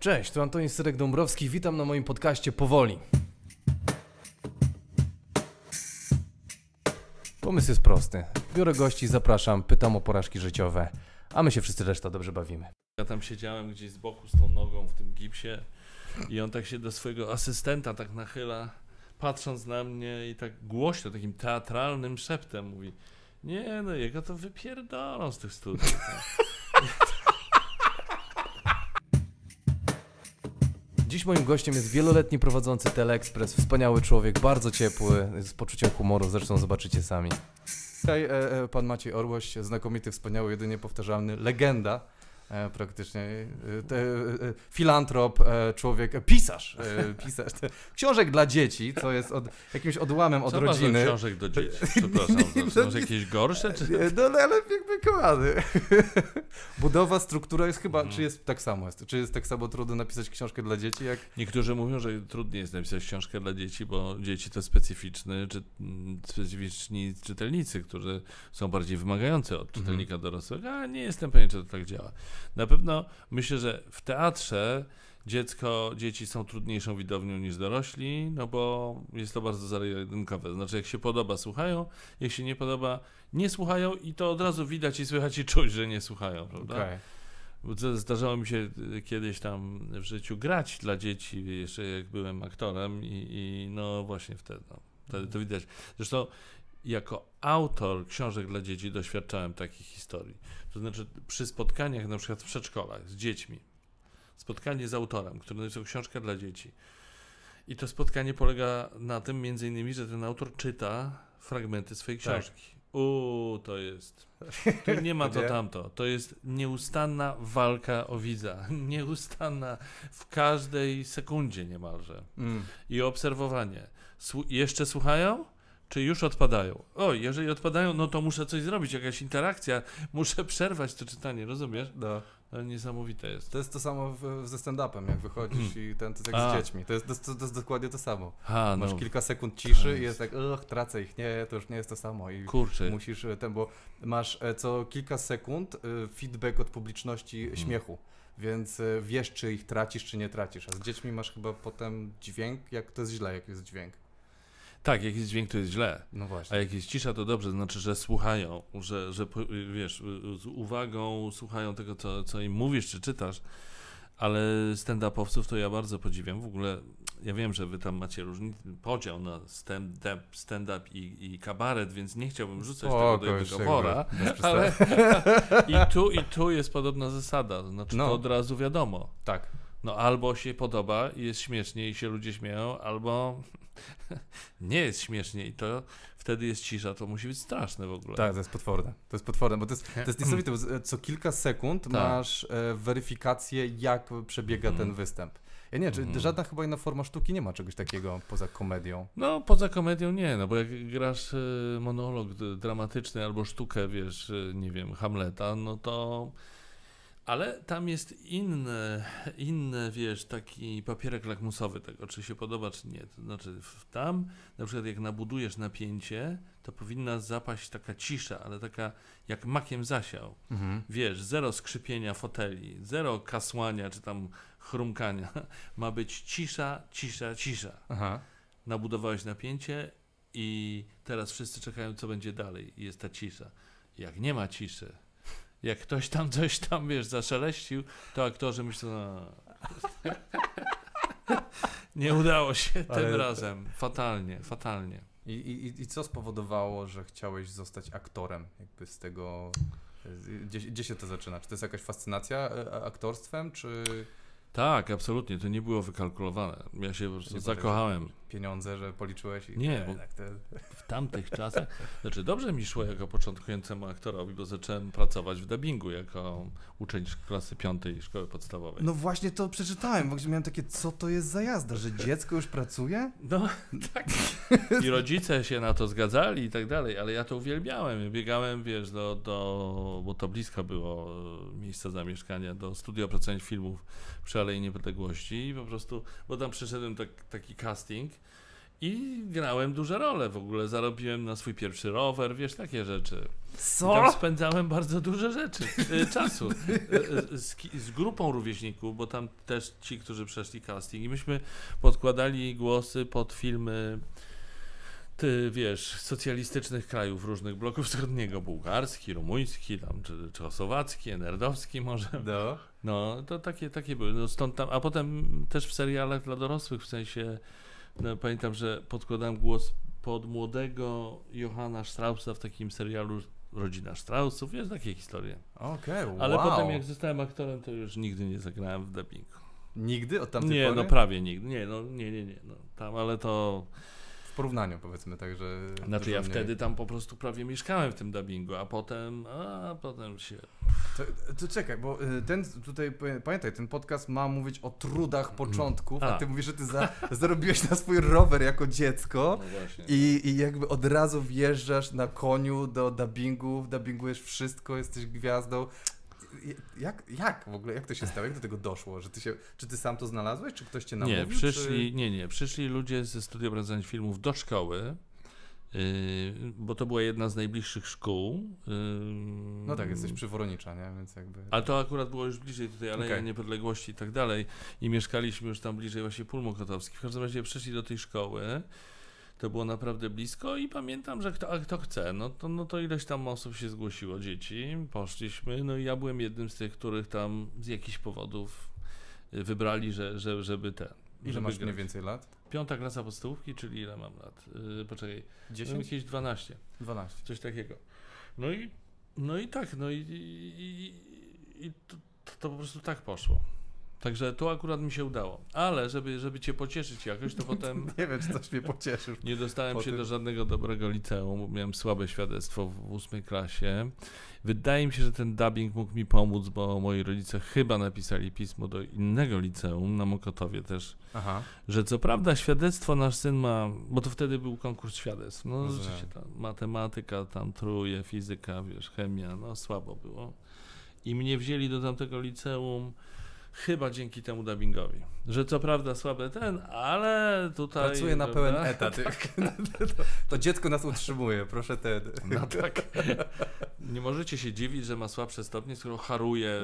Cześć, tu Antoni Syrek-Dąbrowski, witam na moim podcaście Powoli. Pomysł jest prosty. Biorę gości, zapraszam, pytam o porażki życiowe, a my się wszyscy reszta dobrze bawimy. Ja tam siedziałem gdzieś z boku z tą nogą w tym gipsie i on tak się do swojego asystenta tak nachyla, patrząc na mnie i tak głośno, takim teatralnym szeptem mówi nie no, jego to wypierdolą z tych studiów. Dziś moim gościem jest wieloletni prowadzący Teleexpress, wspaniały człowiek, bardzo ciepły, z poczuciem humoru, zresztą zobaczycie sami. Tutaj e, e, pan Maciej Orłoś, znakomity, wspaniały, jedynie powtarzalny, legenda e, praktycznie, e, te, e, filantrop, człowiek, pisarz, pisarz te, książek dla dzieci, co jest od, jakimś odłamem od Co rodziny. książek do dzieci? Przepraszam, to są może jakieś gorsze? Czy... No, no ale jakby kochany. Budowa, struktura jest chyba, Mhm. czy jest tak samo, jest, czy jest tak samo trudno napisać książkę dla dzieci, jak Niektórzy mówią, że trudniej jest napisać książkę dla dzieci, bo dzieci to specyficzny, czy, specyficzni czytelnicy, którzy są bardziej wymagający od Mhm. czytelnika dorosłego, a nie jestem pewien, czy to tak działa. Na pewno myślę, że w teatrze dziecko, dzieci są trudniejszą widownią niż dorośli, no bo jest to bardzo zero-jedynkowe. Znaczy, jak się podoba, słuchają, jak się nie podoba, nie słuchają i to od razu widać i słychać i czuć, że nie słuchają, prawda? Z- Zdarzało mi się y, kiedyś tam w życiu grać dla dzieci, jeszcze jak byłem aktorem i, i no właśnie wtedy, no, wtedy to widać. Zresztą jako autor książek dla dzieci doświadczałem takich historii. To znaczy przy spotkaniach na przykład w przedszkolach z dziećmi, spotkanie z autorem, który napisał książkę dla dzieci. I to spotkanie polega na tym między innymi, że ten autor czyta fragmenty swojej Tak. książki. Uuu, to jest. Tu nie ma to tamto. To jest nieustanna walka o widza. Nieustanna w każdej sekundzie niemalże. Mm. I obserwowanie. Słu- jeszcze słuchają? Czy już odpadają? O, jeżeli odpadają, no to muszę coś zrobić, jakaś interakcja, muszę przerwać to czytanie, rozumiesz? No. Niesamowite jest. To jest to samo w, ze stand-upem, jak wychodzisz i ten, to jest jak A. z dziećmi. To jest, to, to jest dokładnie to samo. Ha, Masz no, kilka sekund ciszy i jest- tak, ugh, tracę ich, nie, to już nie jest to samo. I kurczę. musisz e, ten, bo masz e, co kilka sekund e, feedback od publiczności Mhm. śmiechu. Więc wiesz, czy ich tracisz, czy nie tracisz. A z dziećmi masz chyba potem dźwięk, jak to jest źle, jak jest dźwięk. Tak, jak jest dźwięk, to jest źle. No A właśnie. jak jest cisza, to dobrze, znaczy, że słuchają, że, że wiesz, z uwagą słuchają tego, co, co im mówisz czy czytasz. Ale stand-upowców to ja bardzo podziwiam. W ogóle ja wiem, że wy tam macie różny podział na stand-up, stand-up i, i kabaret, więc nie chciałbym rzucać tego do jednego wora. Ale i tu, i tu jest podobna zasada. Znaczy, No. to od razu wiadomo. Tak. No albo się podoba i jest śmiesznie i się ludzie śmieją, albo nie jest śmiesznie i to wtedy jest cisza, to musi być straszne w ogóle. Tak, to jest potworne. To jest potworne, bo to jest, to jest niesamowite. bo Co kilka sekund Tak. masz e, weryfikację, jak przebiega Mhm. ten występ. Ja nie czy Mhm. żadna chyba inna forma sztuki nie ma czegoś takiego poza komedią. No poza komedią nie, no bo jak grasz y, monolog dramatyczny albo sztukę, wiesz, y, nie wiem, Hamleta, no to... Ale tam jest inny, inny, wiesz, taki papierek lakmusowy tego, czy się podoba, czy nie. To znaczy, tam, na przykład jak nabudujesz napięcie, to powinna zapaść taka cisza, ale taka jak makiem zasiał. Mhm. Wiesz, zero skrzypienia foteli, zero kasłania czy tam chrumkania. Ma być cisza, cisza, cisza. Aha. Nabudowałeś napięcie i teraz wszyscy czekają, co będzie dalej. I jest ta cisza. Jak nie ma ciszy, jak ktoś tam coś tam, wiesz, zaszeleścił, to aktorzy myślą, "A, nie udało się tym Ale- razem. Fatalnie, fatalnie. I, i, I co spowodowało, że chciałeś zostać aktorem? Jakby z tego. Gdzie, gdzie się to zaczyna? Czy to jest jakaś fascynacja e, aktorstwem, czy Tak, absolutnie, to nie było wykalkulowane. Ja się po prostu zakochałem. Pieniądze, że policzyłeś? I, Nie, bo- tak to... w tamtych czasach. Znaczy, dobrze mi szło jako początkującemu aktorowi, bo zacząłem pracować w dubbingu jako uczeń klasy piątej szkoły podstawowej. No właśnie to przeczytałem, bo miałem takie, co to jest za jazda, że dziecko już pracuje? No, tak. I rodzice się na to zgadzali i tak dalej, ale ja to uwielbiałem. Biegałem, wiesz, do, do bo to blisko było e, miejsca zamieszkania, do studia opracowań filmów przy Alei Niepodległości i po prostu, bo tam przyszedłem tak, taki casting I grałem duże role w ogóle. Zarobiłem na swój pierwszy rower, wiesz, takie rzeczy. I Co? tam spędzałem bardzo duże rzeczy, y, czasu. Y, y, Z, z grupą rówieśników, bo tam też ci, którzy przeszli casting. I myśmy podkładali głosy pod filmy ty wiesz, socjalistycznych krajów różnych bloków wschodniego, bułgarski, rumuński, tam, czy czechosłowacki, nerdowski może. No. No, to takie, takie były. No, stąd tam, a potem też w serialach dla dorosłych, w sensie, no, pamiętam, że podkładałem głos pod młodego Johanna Straussa w takim serialu Rodzina Straussów, jest takie historie. Okej, wow. Ale potem jak zostałem aktorem, to już nigdy nie zagrałem w dubbingu. Nigdy od tamtej Nie, pory? no prawie nigdy. Nie, no nie, nie, nie. No, tam, ale to... Porównaniu powiedzmy, także... Znaczy ja mniej. wtedy tam po prostu prawie mieszkałem w tym dubbingu, a potem, a potem się... To, to czekaj, bo y, ten tutaj, pamiętaj, ten podcast ma mówić o trudach początków, a A. ty mówisz, że ty za, zarobiłeś na swój rower jako dziecko No i, i jakby od razu wjeżdżasz na koniu do dubbingu, dubbingujesz wszystko, jesteś gwiazdą. Jak, jak w ogóle, jak to się stało? Jak do tego doszło? Że ty się, czy ty sam to znalazłeś, czy ktoś cię namówił? Nie, przyszli, nie, nie, przyszli ludzie ze studia obrazowania filmów do szkoły, yy, bo to była jedna z najbliższych szkół. Yy, Czy... No tak, jesteś przy Woronicza, nie? Więc jakby... A to akurat było już bliżej tutaj Aleja Okej. Niepodległości i tak dalej. I mieszkaliśmy już tam bliżej właśnie Pól Mokotowski. W każdym razie przyszli do tej szkoły. To było naprawdę blisko i pamiętam, że kto, a kto chce, no to, no to ileś tam osób się zgłosiło, dzieci, poszliśmy, no i ja byłem jednym z tych, których tam z jakichś powodów y, wybrali, że, że, żeby ten. Ile żeby masz grać. mniej więcej lat? Piąta klasa podstawówki, czyli ile mam lat? Yy, poczekaj, no 10? jakieś 12, 12. coś takiego. No i, no i tak, no i, i, i, i to, to po prostu tak poszło. Także to akurat mi się udało. Ale żeby, żeby cię pocieszyć jakoś, to potem Nie wiem, czy coś mnie pocieszysz. nie dostałem Po się tym- do żadnego dobrego liceum, bo miałem słabe świadectwo w ósmej klasie. Wydaje mi się, że ten dubbing mógł mi pomóc, bo moi rodzice chyba napisali pismo do innego liceum na Mokotowie też, Aha. że co prawda świadectwo nasz syn ma, bo to wtedy był konkurs świadectw, no Rozumiem. rzeczywiście tam matematyka, tam truje, fizyka, wiesz, chemia, no słabo było. I mnie wzięli do tamtego liceum chyba dzięki temu dubbingowi. Że co prawda słabe ten, ale tutaj... Pracuję na pełen etat. to, to dziecko nas utrzymuje, proszę ten. No tak. Nie możecie się dziwić, że ma słabsze stopnie, skoro haruje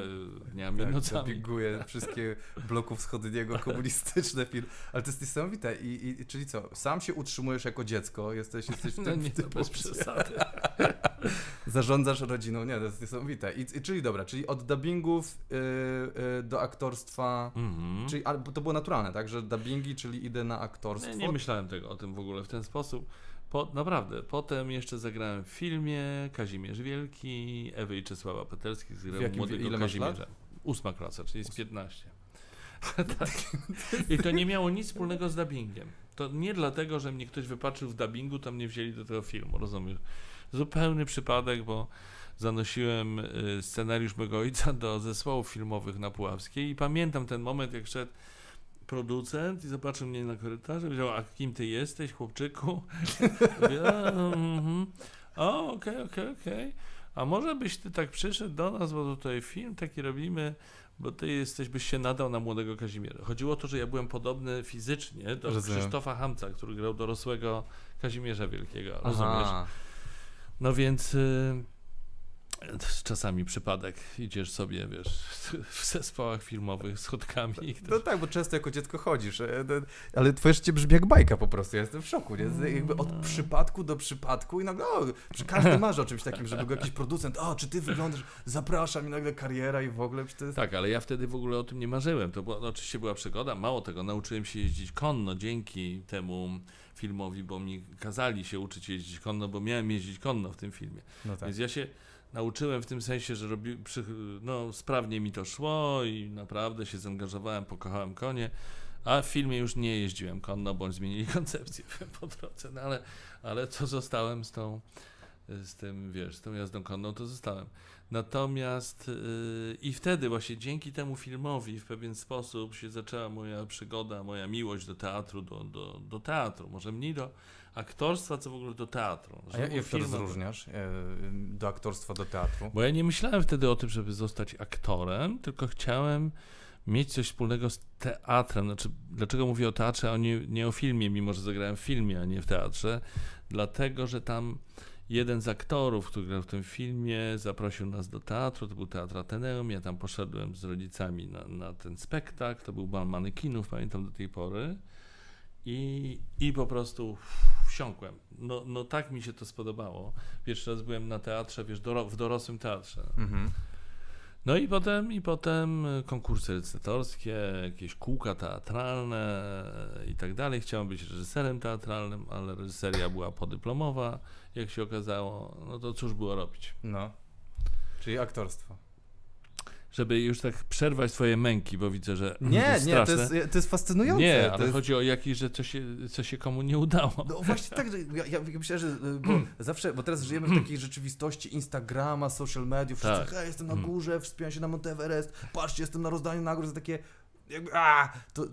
dniami, Tak, nocami. dubbinguje wszystkie bloku wschodniego, komunistyczne filmy. Ale to jest niesamowite. I, i, czyli co, sam się utrzymujesz jako dziecko, jesteś, jesteś w No tym, nie, w tym no bez przesady. Zarządzasz rodziną, nie, to jest niesamowite. I, czyli dobra, czyli od dubbingów y, y, do aktorstwa, Mhm. czyli ale to było naturalne, tak, że dubbingi, czyli idę na aktorstwo. Nie, nie myślałem tego o tym w ogóle w ten sposób. Po, naprawdę, potem jeszcze zagrałem w filmie Kazimierz Wielki, Ewy i Czesława Petelskich, jakim- młodego ile lat? Kazimierza. Ósma klasa, czyli z 15. tak. I to nie miało nic wspólnego z dubbingiem. To nie dlatego, że mnie ktoś wypatrzył w dubbingu, to mnie wzięli do tego filmu, rozumiesz? Zupełny przypadek, bo zanosiłem y, scenariusz mego ojca do zespołów filmowych na Puławskiej i pamiętam ten moment, jak szedł producent i zobaczył mnie na korytarzu i powiedział, a kim ty jesteś, chłopczyku? Mówię, "A, mhm. O, okej, okej, okej. A może byś ty tak przyszedł do nas, bo tutaj film taki robimy, bo ty jesteś, byś się nadał na młodego Kazimierza. Chodziło o to, że ja byłem podobny fizycznie do Rozumiem. Krzysztofa Hamca, który grał dorosłego Kazimierza Wielkiego, rozumiesz? Aha. No więc y, czasami przypadek, idziesz sobie, wiesz, w zespołach filmowych schodkami i ktoś No tak, bo często jako dziecko chodzisz, e, ale twoje życie brzmi jak bajka po prostu, ja jestem w szoku, nie? Z- Jakby od przypadku do przypadku i nagle, o, każdy marzy o czymś takim, żeby go jakiś producent, o, czy ty wyglądasz, zapraszam i nagle kariera i w ogóle, jest... Tak, ale ja wtedy w ogóle o tym nie marzyłem. To była, no, oczywiście była przygoda. Mało tego, nauczyłem się jeździć konno dzięki temu filmowi, bo mi kazali się uczyć jeździć konno, bo miałem jeździć konno w tym filmie. No tak. Więc ja się nauczyłem w tym sensie, że robi, przy, no, sprawnie mi to szło i naprawdę się zaangażowałem, pokochałem konie. A w filmie już nie jeździłem konno, bądź zmienili koncepcję po drodze, no ale, ale to zostałem z tą, z tym, wiesz, z tą jazdą konną, to zostałem. Natomiast yy, i wtedy właśnie dzięki temu filmowi w pewien sposób się zaczęła moja przygoda, moja miłość do teatru, do, do, do teatru, może mniej do aktorstwa, co w ogóle do teatru. A jak, to rozróżniasz e, do aktorstwa, do teatru? Bo ja nie myślałem wtedy o tym, żeby zostać aktorem, tylko chciałem mieć coś wspólnego z teatrem. Znaczy, dlaczego mówię o teatrze, a nie, nie o filmie, mimo że zagrałem w filmie, a nie w teatrze? Dlatego, że tam jeden z aktorów, który grał w tym filmie, zaprosił nas do teatru, to był Teatr Ateneum, ja tam poszedłem z rodzicami na, na ten spektakl, to był bal manekinów, pamiętam do tej pory i, i po prostu wsiąkłem. No, no tak mi się to spodobało. Pierwszy raz byłem na teatrze, wiesz, w dorosłym teatrze. Mhm. No i potem, i potem konkursy recytatorskie, jakieś kółka teatralne i tak dalej. Chciałem być reżyserem teatralnym, ale reżyseria była podyplomowa, jak się okazało. No to cóż było robić? No. Czyli aktorstwo. Żeby już tak przerwać swoje męki, bo widzę, że Nie, to jest nie, to jest, to jest fascynujące. Nie, to ale jest... chodzi o jakieś, że co się, co się komu nie udało. No właśnie tak, że ja, ja myślę, że y, bo zawsze, bo teraz żyjemy w takiej rzeczywistości Instagrama, social mediów, wszyscy, Tak. hej, jestem na Mm. górze, wspiąłem się na Monteverest, patrzcie, jestem na rozdaniu nagród, takie jakby, a, to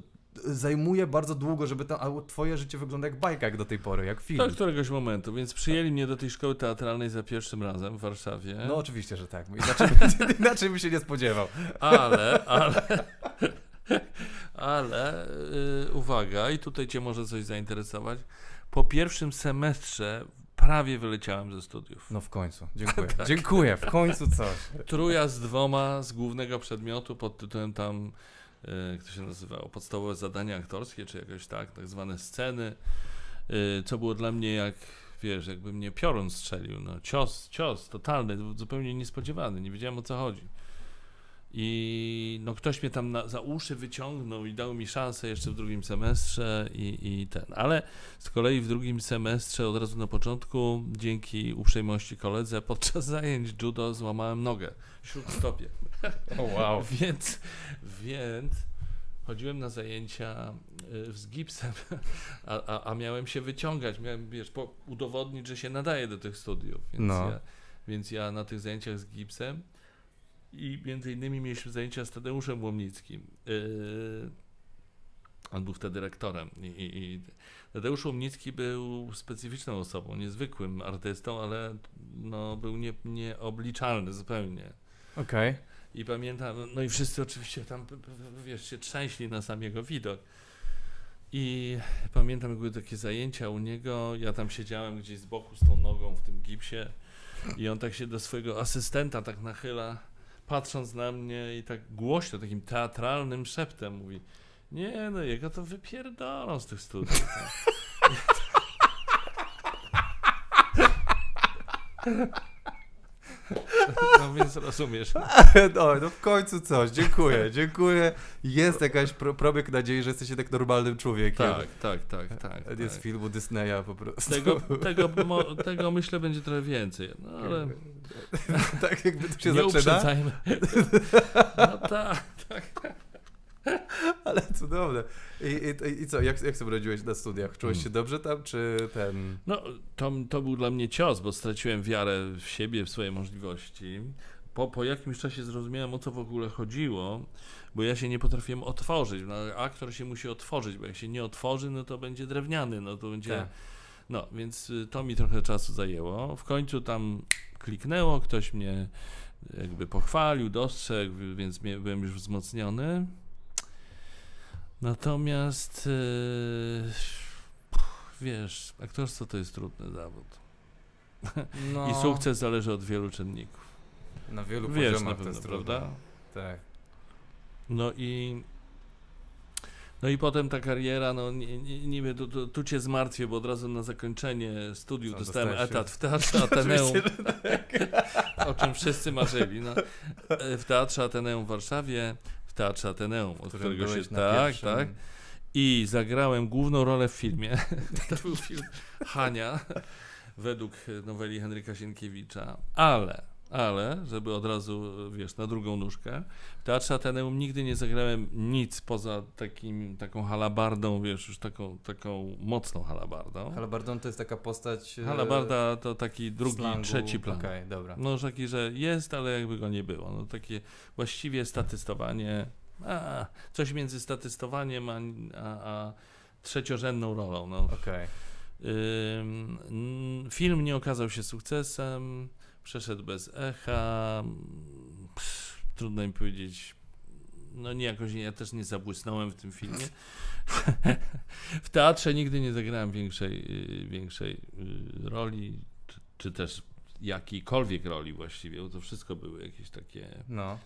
zajmuje bardzo długo, żeby tam, a twoje życie wygląda jak bajka jak do tej pory, jak film. Do któregoś momentu, więc przyjęli mnie do tej szkoły teatralnej za pierwszym razem w Warszawie. No oczywiście, że tak, inaczej, inaczej bym się nie spodziewał. Ale, ale, ale, y, uwaga, i tutaj Cię może coś zainteresować. Po pierwszym semestrze prawie wyleciałem ze studiów. No w końcu, dziękuję. Tak. Dziękuję, w końcu coś. Truja z dwoma z głównego przedmiotu pod tytułem tam, jak to się nazywało, podstawowe zadania aktorskie, czy jakoś tak, tak zwane sceny, y, co było dla mnie jak, wiesz, jakby mnie piorun strzelił, no cios, cios totalny, zupełnie niespodziewany, nie wiedziałem o co chodzi. I no ktoś mnie tam na, za uszy wyciągnął i dał mi szansę jeszcze w drugim semestrze i, i ten. Ale z kolei w drugim semestrze od razu na początku, dzięki uprzejmości koledze, podczas zajęć judo złamałem nogę śródstopie. O wow. Więc, więc chodziłem na zajęcia y, z gipsem, a, a, a miałem się wyciągać, miałem, wiesz, po, udowodnić, że się nadaje do tych studiów. Więc, No. ja, więc ja na tych zajęciach z gipsem i między innymi mieliśmy zajęcia z Tadeuszem Łomnickim. Yy, on był wtedy rektorem. I, i, i Tadeusz Łomnicki był specyficzną osobą, niezwykłym artystą, ale no, był nie, nieobliczalny zupełnie. Okej. I pamiętam, no i wszyscy oczywiście tam, wiesz, się trzęśli na sam jego widok. I pamiętam, jak były takie zajęcia u niego, ja tam siedziałem gdzieś z boku z tą nogą w tym gipsie i on tak się do swojego asystenta tak nachyla, patrząc na mnie i tak głośno, takim teatralnym szeptem mówi nie no, jego to wypierdolą z tych studiów. więc rozumiesz. No, no w końcu coś, dziękuję, dziękuję. Jest jakaś pro, probieg nadziei, że jesteś jednak normalnym człowiekiem. Tak, tak, tak, tak. Jest tak. filmu Disneya po prostu. Tego, tego, mo, tego myślę będzie trochę więcej. No ale tak jakby to się nie zaczyna, uprzedzajmy. No tak, tak. ale cudowne. I, i, i co, jak, jak sobie radziłeś na studiach? Czułeś Hmm. się dobrze tam, czy ten... No to, to był dla mnie cios, bo straciłem wiarę w siebie, w swoje możliwości. Po, po jakimś czasie zrozumiałem, o co w ogóle chodziło, bo ja się nie potrafiłem otworzyć. No, aktor się musi otworzyć, bo jak się nie otworzy, no to będzie drewniany, no to będzie... Tak. No, więc y, to mi trochę czasu zajęło. W końcu tam kliknęło, ktoś mnie jakby pochwalił, dostrzegł, więc byłem już wzmocniony. Natomiast y, wiesz, aktorstwo to jest trudny zawód. No, I sukces zależy od wielu czynników. Na wielu Wiesz na poziomach to pewno, trudne. prawda? Tak. No i no i potem ta kariera, no nie, nie, niby tu, tu, tu cię zmartwię, bo od razu na zakończenie studiów Co, dostałem etat w Teatrze Ateneum, tak. o czym wszyscy marzyli. No. E, W Teatrze Ateneum w Warszawie, Teatrze Ateneum, od którego się... Tak, pierwszym- tak. I zagrałem główną rolę w filmie. To był film Hania, według noweli Henryka Sienkiewicza. Ale, ale, żeby od razu, wiesz, na drugą nóżkę, w Teatrze Ateneum nigdy nie zagrałem nic poza takim, taką halabardą, wiesz, już taką, taką mocną halabardą. Halabardon to jest taka postać... e, Halabarda to taki drugi, slangu. trzeci plan. Okej, dobra. No taki, że jest, ale jakby go nie było. No takie właściwie statystowanie, a, coś między statystowaniem a, a, a trzeciorzędną rolą. No. Okej. Ym, film nie okazał się sukcesem, przeszedł bez echa. Pff, trudno mi powiedzieć, no nie jakoś, ja też nie zabłysnąłem w tym filmie. w teatrze nigdy nie zagrałem większej, y, większej y, roli, czy, czy też jakiejkolwiek roli właściwie, bo to wszystko były jakieś takie... No.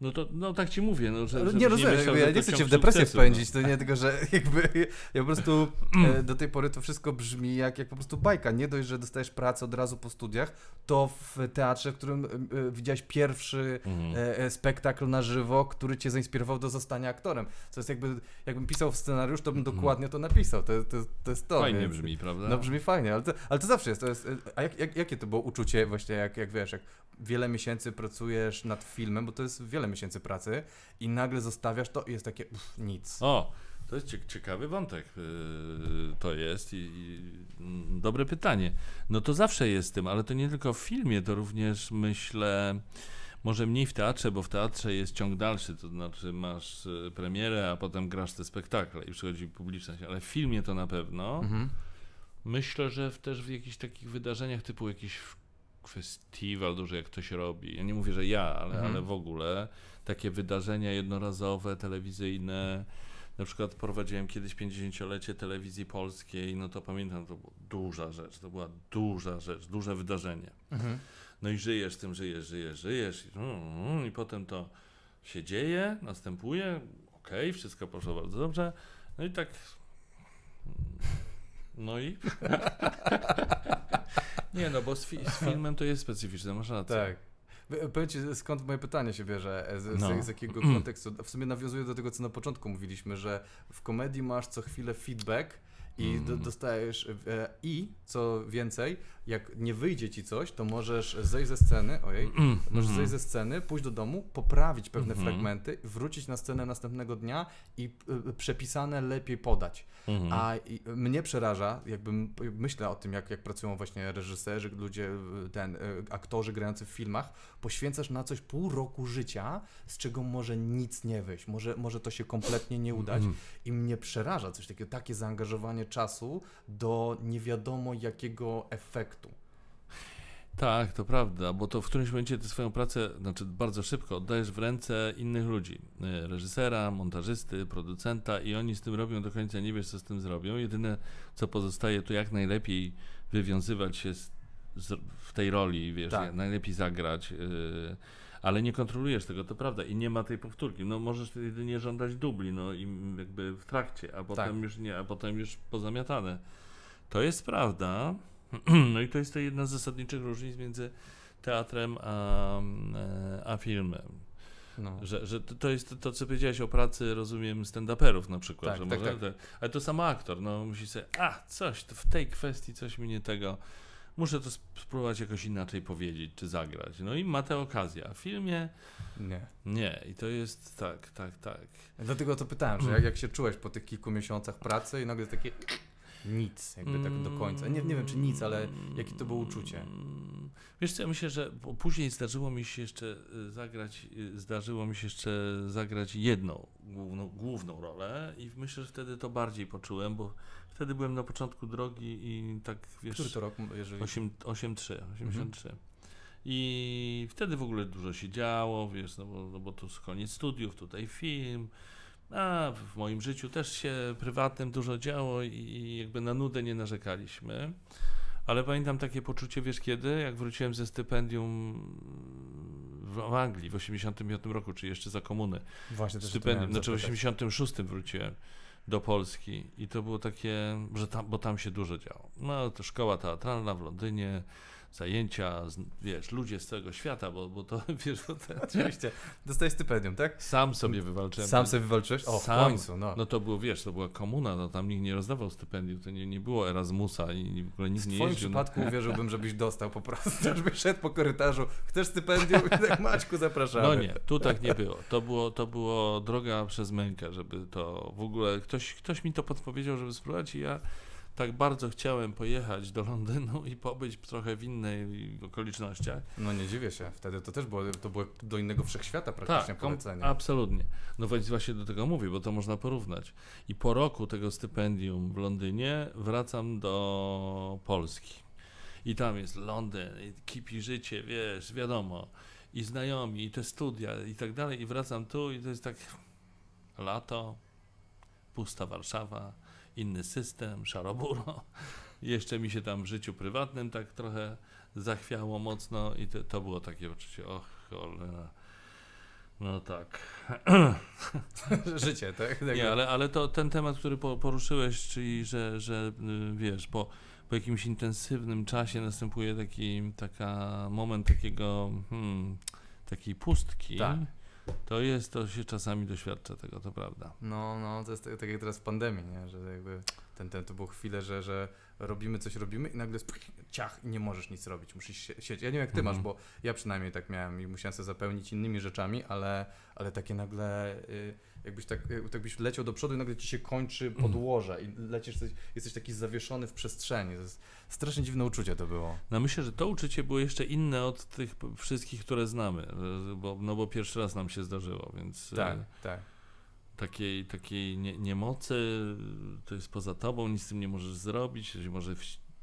No to no tak ci mówię, no, że, nie rozumiem, myślał, że ja nie chcę cię w depresję sukcesu, wpędzić, to nie tylko, że jakby ja po prostu e, do tej pory to wszystko brzmi jak, jak po prostu bajka. Nie dość, że dostajesz pracę od razu po studiach, to w teatrze, w którym e, e, widziałeś pierwszy No. Mhm. spektakl na żywo, który cię zainspirował do zostania aktorem. Co jest jakby, jakbym pisał w scenariusz, to bym dokładnie to napisał. To, to, to jest to. Mhm. Fajnie więc- brzmi, prawda? No brzmi fajnie, ale to, ale to zawsze jest. To jest a jak, jak, jakie to było uczucie właśnie, jak, jak wiesz, jak wiele miesięcy pracujesz nad filmem, bo to jest wiele miesięcy pracy i nagle zostawiasz to i jest takie nic. O, to jest cie- ciekawy wątek. yy, To jest i, i mm, dobre pytanie. No to zawsze jest tym, ale to nie tylko w filmie, to również myślę. Może mniej w teatrze, bo w teatrze jest ciąg dalszy, to znaczy masz y, premierę, a potem grasz te spektakle i przychodzi publiczność, ale w filmie to na pewno. Mhm. Myślę, że też w jakichś takich wydarzeniach typu jakiś f- festiwal duży, jak ktoś robi. Ja nie mówię, że ja, ale, Mhm. ale w ogóle takie wydarzenia jednorazowe, telewizyjne. Na przykład prowadziłem kiedyś 50-lecie telewizji polskiej, no to pamiętam, to była duża rzecz, to była duża rzecz, duże wydarzenie. Mhm. No i żyjesz tym, żyjesz, żyjesz, żyjesz i, mm, i potem to się dzieje, następuje, okej, wszystko poszło bardzo dobrze, no i tak, mm, no i? Nie no, bo z, fi- z filmem to jest specyficzne, masz rację. Tak. Ci, skąd moje pytanie się bierze, e, z, No. z, z jakiego kontekstu. W sumie nawiązuje do tego, co na początku mówiliśmy, że w komedii masz co chwilę feedback i do, Mhm. dostajesz e, i co więcej, jak nie wyjdzie ci coś, to możesz zejść ze sceny, ojej, możesz zejść ze sceny, pójść do domu, poprawić pewne Mhm. fragmenty, wrócić na scenę następnego dnia i e, przepisane lepiej podać. Mhm. A i, mnie przeraża, jakbym myślę o tym, jak, jak pracują właśnie reżyserzy, ludzie, y, ten, y, aktorzy grający w filmach, poświęcasz na coś pół roku życia, z czego może nic nie wyjść, może, może to się kompletnie nie udać Mhm. i mnie przeraża coś takiego, takie zaangażowanie czasu do nie wiadomo jakiego efektu. Tak, to prawda, bo to w którymś momencie ty swoją pracę, znaczy bardzo szybko oddajesz w ręce innych ludzi. e, Reżysera, montażysty, producenta i oni z tym robią do końca, nie wiesz co z tym zrobią. Jedyne co pozostaje to jak najlepiej wywiązywać się z, z, w tej roli, wiesz, Tak. najlepiej zagrać. e, ale nie kontrolujesz tego, to prawda, i nie ma tej powtórki. No możesz jedynie żądać dubli, no i jakby w trakcie, a potem już nie, a potem już pozamiatane. To jest prawda. No i to jest to jedna z zasadniczych różnic między teatrem a, e, a filmem. No. Że, że to jest to, to, co powiedziałeś o pracy, rozumiem, stand-uperów na przykład. Tak, że tak, może, tak. ale to samo aktor, no musi sobie, a coś, w tej kwestii coś mi nie tego, muszę to sp- spróbować jakoś inaczej powiedzieć, czy zagrać. No i ma tę okazję, a w filmie Nie. nie. I to jest tak, tak, tak. Dlatego to pytałem, że jak, jak się czułeś po tych kilku miesiącach pracy i nagle takie nic, jakby tak do końca. Nie, nie wiem, czy nic, ale jakie to było uczucie? Wiesz co, ja myślę, że później zdarzyło mi się jeszcze y, zagrać, y, zdarzyło mi się jeszcze zagrać jedną główną, główną rolę i myślę, że wtedy to bardziej poczułem, bo wtedy byłem na początku drogi i tak, wiesz, Który to rok, jeżeli... 8 8-3, 83. I wtedy w ogóle dużo się działo, wiesz, no bo, no bo to koniec studiów, tutaj film. A w moim życiu też się prywatnym dużo działo i, jakby na nudę nie narzekaliśmy. Ale pamiętam takie poczucie, wiesz kiedy? Jak wróciłem ze stypendium w Anglii w 85 roku, czy jeszcze za komuny. Właśnie też Stypendium, znaczy w zapytać. 86 wróciłem do Polski i to było takie, że tam, bo tam się dużo działo. No to szkoła teatralna w Londynie, zajęcia, z, wiesz, ludzie z całego świata, bo, bo to, wiesz, bo te, Oczywiście. Dostajesz stypendium, tak? sam sobie wywalczyłem. Sam sobie wywalczyłeś? O, w Sam. końcu, no. No to było, wiesz, to była komuna, no tam nikt nie rozdawał stypendium, to nie, nie było Erasmusa i w ogóle nikt W nie twoim jeździł. no. przypadku uwierzyłbym, żebyś dostał po prostu, żebyś szedł po korytarzu, chcesz stypendium i tak Maćku zapraszamy. No nie, tu tak nie było. To było, to było droga przez mękę, żeby to w ogóle ktoś, ktoś mi to podpowiedział, żeby spróbować i ja tak bardzo chciałem pojechać do Londynu i pobyć trochę w innej okolicznościach. No nie dziwię się, wtedy to też było, to było do innego wszechświata praktycznie Tak, polecenie. absolutnie. No więc właśnie do tego mówię, bo to można porównać. I po roku tego stypendium w Londynie wracam do Polski. I tam jest Londyn, kipi życie, wiesz, wiadomo. i znajomi, i te studia, i tak dalej, i wracam tu i to jest tak lato, pusta Warszawa, inny system, szaroburo. Jeszcze mi się tam w życiu prywatnym tak trochę zachwiało mocno i to, to było takie poczucie, och cholera. No tak. Życie, tak? Nie, ale, ale to ten temat, który po, poruszyłeś, czyli że, że y, wiesz, po, po jakimś intensywnym czasie następuje taki taka moment takiego hmm, takiej pustki. Tak. To jest, to się czasami doświadcza tego, to prawda. No, no, to jest tak, tak jak teraz w pandemii, nie? że jakby ten, ten, to było chwilę, że, że robimy coś, robimy i nagle ciach i nie możesz nic robić, musisz siedzieć. Ja nie wiem jak ty Mhm. masz, bo ja przynajmniej tak miałem i musiałem sobie zapełnić innymi rzeczami, ale, ale takie nagle y, jakbyś tak, tak leciał do przodu i nagle ci się kończy Mhm. podłoże i lecisz, jesteś taki zawieszony w przestrzeni. To jest strasznie dziwne uczucie to było. No myślę, że to uczucie było jeszcze inne od tych wszystkich, które znamy, e, bo, no bo pierwszy raz nam się zdarzyło, więc e, Tak, tak. takiej, takiej nie, niemocy, to jest poza tobą, nic z tym nie możesz zrobić, że może,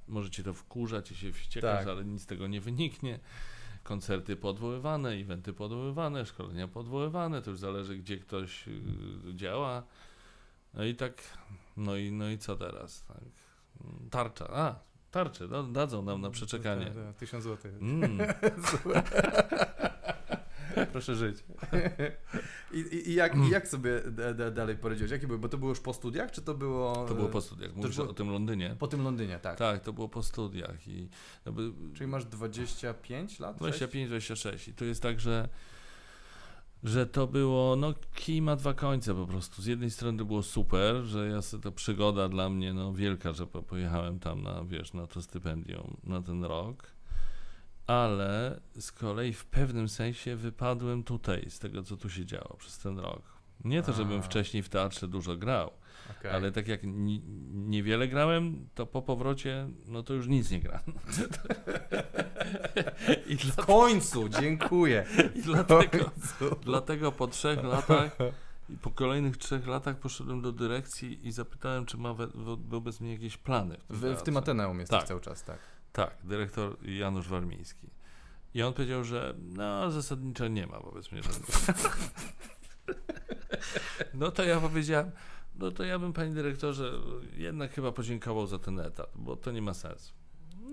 może cię to wkurzać i się wściekasz, Tak. ale nic z tego nie wyniknie. Koncerty podwoływane, eventy podwoływane, szkolenia podwoływane, to już zależy gdzie ktoś y, działa. No i tak, no i, no i co teraz? Tak. Tarcza, a, tarczę, da, dadzą nam na przeczekanie. Tak, tak, Tysiąc złotych. Mm. Proszę żyć. I, i, i, jak, I jak sobie da, da, dalej poradziłeś? Jakie były? Bo to było już po studiach, czy to było... To było po studiach. Mówisz było- o tym Londynie? Po tym Londynie, tak. Tak, to było po studiach i Czyli masz 25 lat? 25-26 i to jest tak, że że to było, no kij ma dwa końce po prostu. Z jednej strony to było super, że ja to przygoda dla mnie no wielka, że po, pojechałem tam na, wiesz, na to stypendium na ten rok, ale z kolei w pewnym sensie wypadłem tutaj z tego, co tu się działo przez ten rok. Nie to, żebym A. wcześniej w teatrze dużo grał, Okej. ale tak jak ni- niewiele grałem, to po powrocie, no to już nic nie gram. I, W dla, końcu, dziękuję. I W dlatego, dlatego po trzech latach i po kolejnych trzech latach poszedłem do dyrekcji i zapytałem, czy ma we, wo, wobec mnie jakieś plany. W tym, W, w tym. Ateneum jesteś Tak. cały czas, tak. Tak, dyrektor Janusz Warmiński. I on powiedział, że no zasadniczo nie ma mnie żadnych. no to ja powiedziałem, no to ja bym panie dyrektorze jednak chyba podziękował za ten etat, bo to nie ma sensu.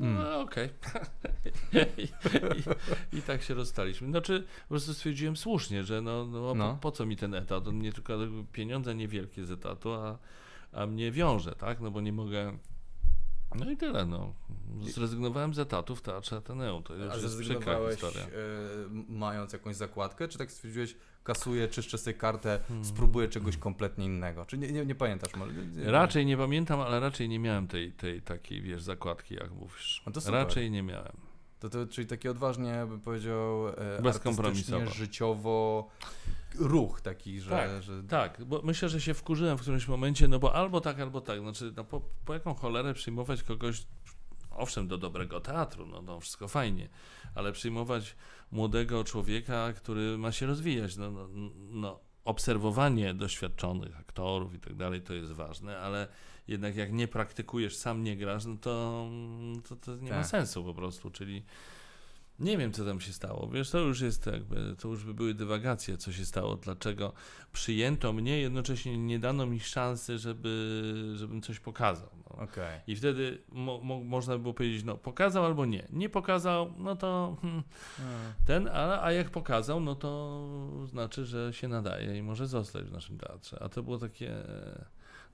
No Mm. okej. I, i, I tak się rozstaliśmy. Znaczy, po prostu stwierdziłem słusznie, że no, no, No. Po, po co mi ten etat? On mnie tylko pieniądze niewielkie z etatu, a, a mnie wiąże, tak? No bo nie mogę. No i tyle, no. Zrezygnowałem z etatu w Teatrze Ateneum. To A już jest przykra historia. m- mając jakąś zakładkę, czy tak stwierdziłeś, kasuję, czyszczę sobie kartę, Hmm. spróbuję czegoś kompletnie innego? Czy nie, nie, nie pamiętasz? Nie- Raczej nie pamiętam, ale raczej nie miałem tej, tej takiej, wiesz, zakładki, jak mówisz. No raczej nie miałem. To, to, czyli taki odważnie, bym powiedział, e, życiowo ruch taki, że... Tak, że... Tak, bo myślę, że się wkurzyłem w którymś momencie, no bo albo tak, albo tak. Znaczy, no po, po jaką cholerę przyjmować kogoś, owszem, do dobrego teatru, no, no wszystko fajnie, ale przyjmować młodego człowieka, który ma się rozwijać, no, no, no obserwowanie doświadczonych aktorów i tak dalej to jest ważne, ale jednak jak nie praktykujesz, sam nie grasz, no to, to, to nie ma Tak. sensu po prostu, czyli nie wiem, co tam się stało. Wiesz, to już jest jakby, to już by były dywagacje, co się stało, dlaczego przyjęto mnie, jednocześnie nie dano mi szansy, żeby, żebym coś pokazał. No. Okej. I wtedy mo, mo, można by było powiedzieć, no pokazał albo nie. Nie pokazał, no to hmm, Mm. ten, a, a jak pokazał, no to znaczy, że się nadaje i może zostać w naszym teatrze. A to było takie,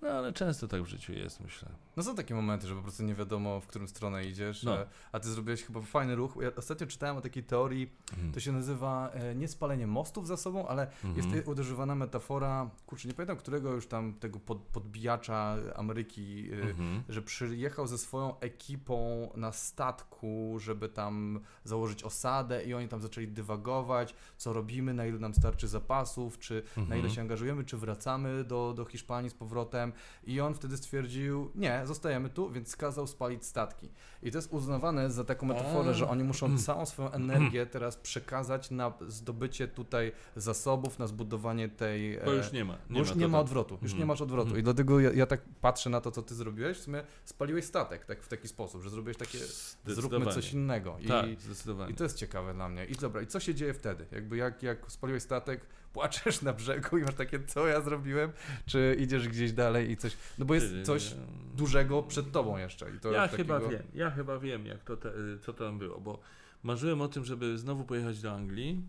no ale często tak w życiu jest, myślę. No są takie momenty, że po prostu nie wiadomo, w którą stronę idziesz, No. e, a ty zrobiłeś chyba fajny ruch. Ja ostatnio czytałem o takiej teorii, Mhm. to się nazywa e, nie spalenie mostów za sobą, ale jest Mhm. używana metafora, kurczę, nie pamiętam którego już tam tego pod, podbijacza Ameryki, e, Mhm. że przyjechał ze swoją ekipą na statku, żeby tam założyć osadę i oni tam zaczęli dywagować, co robimy, na ile nam starczy zapasów, czy na ile Mhm. się angażujemy, czy wracamy do, do Hiszpanii z powrotem. I on wtedy stwierdził, nie, zostajemy tu, więc kazał spalić statki. I to jest uznawane za taką metaforę, że oni muszą całą swoją energię teraz przekazać na zdobycie tutaj zasobów, na zbudowanie tej... Bo e, już nie ma. bo już to nie ma odwrotu, już nie Mhm. masz odwrotu. Mhm. I dlatego ja, ja tak patrzę na to, co ty zrobiłeś, w sumie spaliłeś statek tak, w taki sposób, że zrobiłeś takie, zróbmy coś innego. I, Tak, zdecydowanie. I to jest ciekawe dla mnie. I dobra, i co się dzieje wtedy? Jakby jak, jak spaliłeś statek, płaczesz na brzegu i masz takie, co ja zrobiłem? Czy idziesz gdzieś dalej i coś, no bo jest coś dużego przed tobą jeszcze. I to Ja takiego... chyba wiem, ja chyba wiem, jak to te, co tam było, bo marzyłem o tym, żeby znowu pojechać do Anglii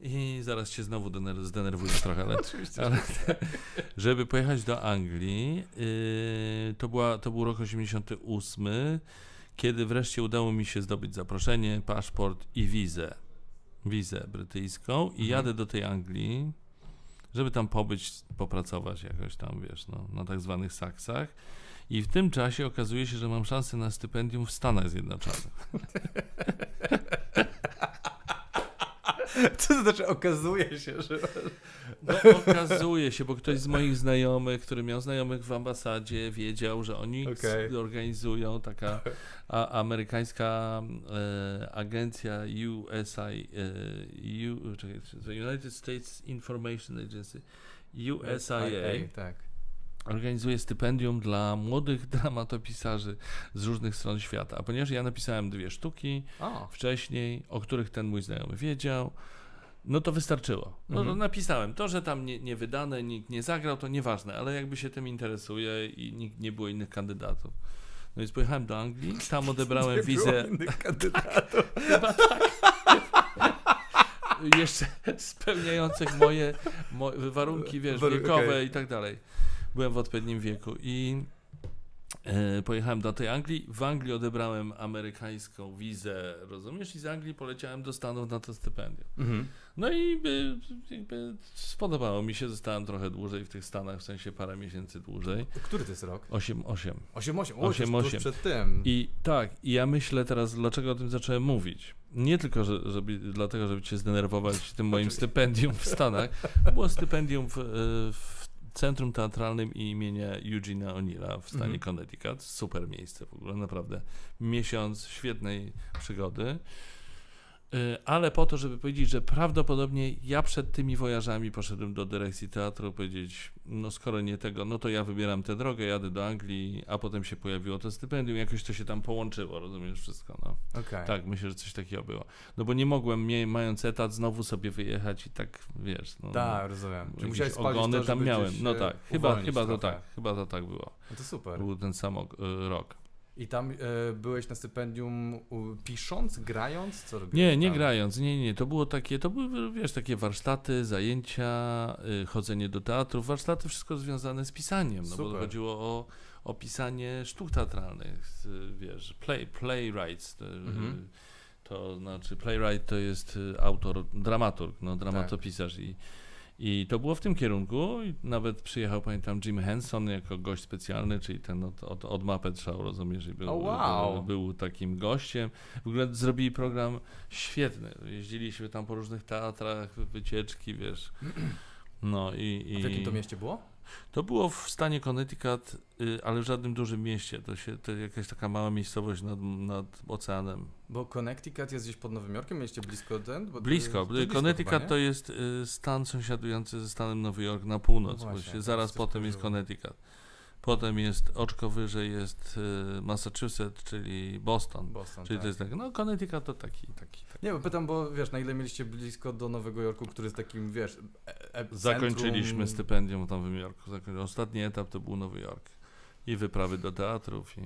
i zaraz cię znowu dener- zdenerwuję trochę, ale, Oczywiście. ale żeby pojechać do Anglii, yy, to, była, to był rok 88, kiedy wreszcie udało mi się zdobyć zaproszenie, paszport i wizę, wizę brytyjską i Mhm. jadę do tej Anglii, żeby tam pobyć, popracować jakoś tam, wiesz, no, na tak zwanych saksach. I w tym czasie okazuje się, że mam szansę na stypendium w Stanach Zjednoczonych. Co to znaczy okazuje się, że... No, okazuje się, bo ktoś z moich znajomych, który miał znajomych w ambasadzie, wiedział, że oni Okej. organizują taka a, amerykańska e, agencja USI, e, U, czekaj, United States Information Agency, USIA, tak. Organizuje stypendium dla młodych dramatopisarzy z różnych stron świata. A ponieważ ja napisałem dwie sztuki, O, wcześniej, o których ten mój znajomy wiedział, no to wystarczyło. No to Mhm. napisałem. To, że tam nie, nie wydane, nikt nie zagrał, to nieważne, ale jakby się tym interesuje i nikt nie było innych kandydatów. No więc pojechałem do Anglii, tam odebrałem nie wizę. było innych kandydatów. Chyba tak. Jeszcze spełniających moje, moje warunki, wiesz, wiekowe okej. i tak dalej. Byłem w odpowiednim wieku i e, pojechałem do tej Anglii. W Anglii odebrałem amerykańską wizę, rozumiesz? I z Anglii poleciałem do Stanów na to stypendium. Mhm. No i y, jakby spodobało mi się, zostałem trochę dłużej w tych Stanach, w sensie parę miesięcy dłużej. Który to jest rok? 8, 8. 8-8. O, 8, tuż 8. przed tym. I tak, i ja myślę teraz, dlaczego o tym zacząłem mówić. Nie tylko że, żeby, dlatego, żeby cię zdenerwować tym moim stypendium w Stanach. Było stypendium w, e, w Centrum Teatralnym imienia Eugena O'Neilla w stanie Mhm. Connecticut. Super miejsce w ogóle, naprawdę. Miesiąc świetnej przygody. E, Ale po to, żeby powiedzieć, że prawdopodobnie ja przed tymi wojażami poszedłem do dyrekcji teatru, powiedzieć, no skoro nie tego, no to ja wybieram tę drogę, jadę do Anglii, a potem się pojawiło to stypendium, jakoś to się tam połączyło, rozumiesz wszystko, no. Okej. Tak, myślę, że coś takiego było. No bo nie mogłem, mając etat, znowu sobie wyjechać i tak, wiesz, no. Tak, rozumiem. jakieś Czyli musiałeś ogony to, tam miałem. No tak, chyba, chyba to tak, chyba to tak było. No to super. Był ten sam y, rok. I tam e, byłeś na stypendium u, pisząc, grając? Co robiłeś Nie, nie tam? grając, nie, nie, to było takie, to były, wiesz, takie warsztaty, zajęcia, y, chodzenie do teatru, warsztaty, wszystko związane z pisaniem, no bo Super. chodziło o, o pisanie sztuk teatralnych, wiesz, play, playwrights, to, Mhm. to znaczy playwright to jest y, autor, dramaturg, no dramatopisarz i i to było w tym kierunku i nawet przyjechał, pamiętam, Jim Henson jako gość specjalny, czyli ten od, od, od Muppet Show, rozumiesz, i był, O, wow. był takim gościem. W ogóle zrobili program świetny. Jeździliśmy tam po różnych teatrach, wycieczki, wiesz. No i, i A w jakim to mieście było? To było w stanie Connecticut, y, ale w żadnym dużym mieście. To, się, to jakaś taka mała miejscowość nad, nad oceanem. Bo Connecticut jest gdzieś pod Nowym Jorkiem, mieliście blisko ten? Bo to- Blisko. to jest Connecticut chyba, to jest y, stan sąsiadujący ze stanem Nowy Jork na północ. No bo właśnie, to zaraz potem jest. Connecticut. Potem jest oczko wyżej jest y, Massachusetts, czyli Boston. Boston, Czyli tak. to jest tak, no Connecticut to taki, taki, taki. Nie, bo pytam, bo wiesz, na ile mieliście blisko do Nowego Jorku, który jest takim, wiesz, e- e- Zakończyliśmy centrum... stypendium w Nowym Jorku. Ostatni etap to był Nowy Jork. I wyprawy do teatrów i...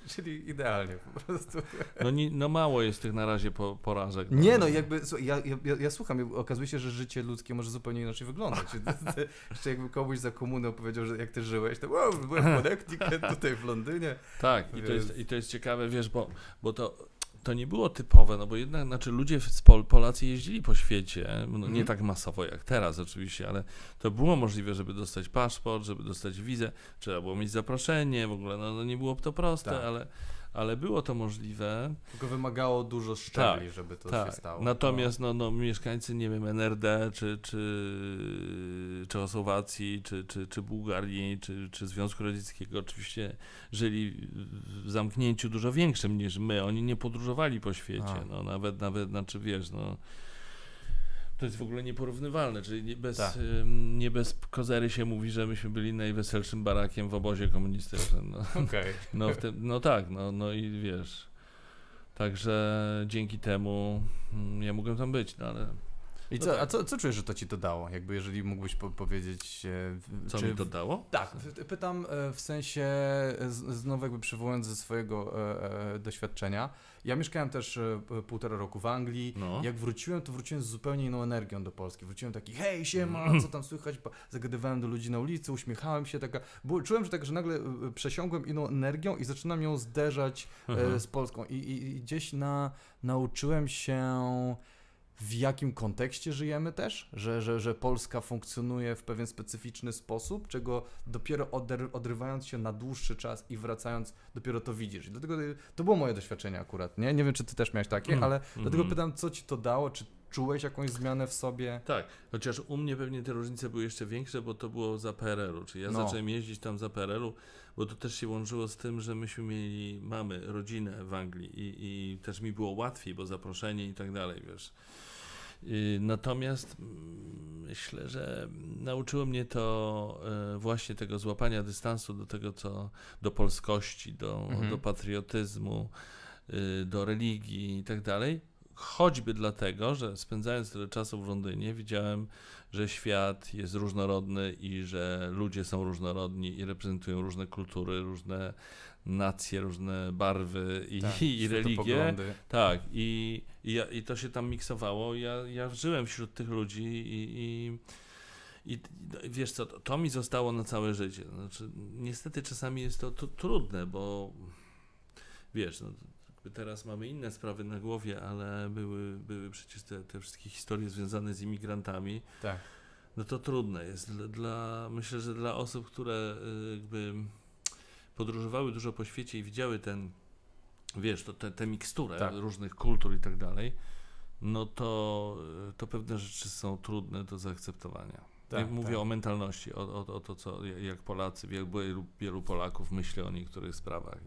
Czyli idealnie po prostu. No, ni, no mało jest tych na razie po, porażek. Nie, no jakby, słuchaj, ja, ja, ja, ja słucham, i okazuje się, że życie ludzkie może zupełnie inaczej wyglądać. Jeszcze jakby komuś za komuny opowiedział, że jak ty żyłeś, to wow, byłem w Connecticut, tutaj w Londynie. Tak, i to, jest, i to jest ciekawe, wiesz, bo, bo to, to nie było typowe, no bo jednak, znaczy ludzie, z Pol, Polacy jeździli po świecie, no, nie Mhm. tak masowo jak teraz oczywiście, ale to było możliwe, żeby dostać paszport, żeby dostać wizę, trzeba było mieć zaproszenie, w ogóle, no, no nie było to proste, Tak. ale, ale było to możliwe. Tylko wymagało dużo szczebli, tak, żeby to tak. się stało. Natomiast no, no, mieszkańcy, nie wiem, NRD, czy, czy Czechosłowacji, czy, czy, czy Bułgarii, czy, czy Związku Radzieckiego oczywiście żyli w zamknięciu dużo większym niż my. Oni nie podróżowali po świecie. No, nawet, nawet, znaczy wiesz, no to jest w ogóle nieporównywalne, czyli nie bez, tak. nie bez kozery się mówi, że myśmy byli najweselszym barakiem w obozie komunistycznym. No, okay. no, no tak, no, no i wiesz. Także dzięki temu mm, ja mogłem tam być, no ale i no co, tak. a co, co czujesz, że to ci to dało? Jakby jeżeli mógłbyś po powiedzieć... E, co czy... mi to dało? Tak, pytam e, w sensie, e, znowu jakby przywołując ze swojego doświadczenia. Ja mieszkałem też półtora roku w Anglii. No. Jak wróciłem, to wróciłem z zupełnie inną energią do Polski. Wróciłem taki, hej, siema, co tam słychać? Zagadywałem do ludzi na ulicy, uśmiechałem się, taka... Bo czułem, że tak, że nagle przesiągłem inną energią i zaczynam ją zderzać mhm. z Polską. I, i, I gdzieś na, nauczyłem się w jakim kontekście żyjemy też, że, że, że Polska funkcjonuje w pewien specyficzny sposób, czego dopiero odrywając się na dłuższy czas i wracając, dopiero to widzisz. I dlatego to było moje doświadczenie akurat, nie? Nie wiem, czy ty też miałeś takie, mm, ale mm dlatego pytam, co ci to dało, czy czułeś jakąś zmianę w sobie? Tak, chociaż u mnie pewnie te różnice były jeszcze większe, bo to było za PRL-u, czyli ja no. zacząłem jeździć tam za PRL-u, bo to też się łączyło z tym, że myśmy mieli, mamy rodzinę w Anglii i, i też mi było łatwiej, bo zaproszenie i tak dalej, wiesz. Y, natomiast mm, myślę, że nauczyło mnie to e, właśnie tego złapania dystansu do tego, co do polskości, do, mhm. do patriotyzmu, y, do religii i tak dalej. Choćby dlatego, że spędzając tyle czasu w Londynie, widziałem, że świat jest różnorodny i że ludzie są różnorodni i reprezentują różne kultury, różne nacje, różne barwy i, tak, i religie. Tak, i, i, i to się tam miksowało. Ja, ja żyłem wśród tych ludzi i, i i wiesz co, to, to, mi zostało na całe życie. Znaczy, niestety czasami jest to, to trudne, bo wiesz, no, teraz mamy inne sprawy na głowie, ale były, były przecież te, te wszystkie historie związane z imigrantami. Tak. No to trudne jest dla, dla myślę, że dla osób, które y, jakby podróżowały dużo po świecie i widziały ten, wiesz, to, te, te miksturę tak. różnych kultur i tak dalej, no to, to pewne rzeczy są trudne do zaakceptowania. Tak, mówię tak. o mentalności, o, o, o, to, co, jak Polacy, wielu, wielu Polaków myśli o niektórych sprawach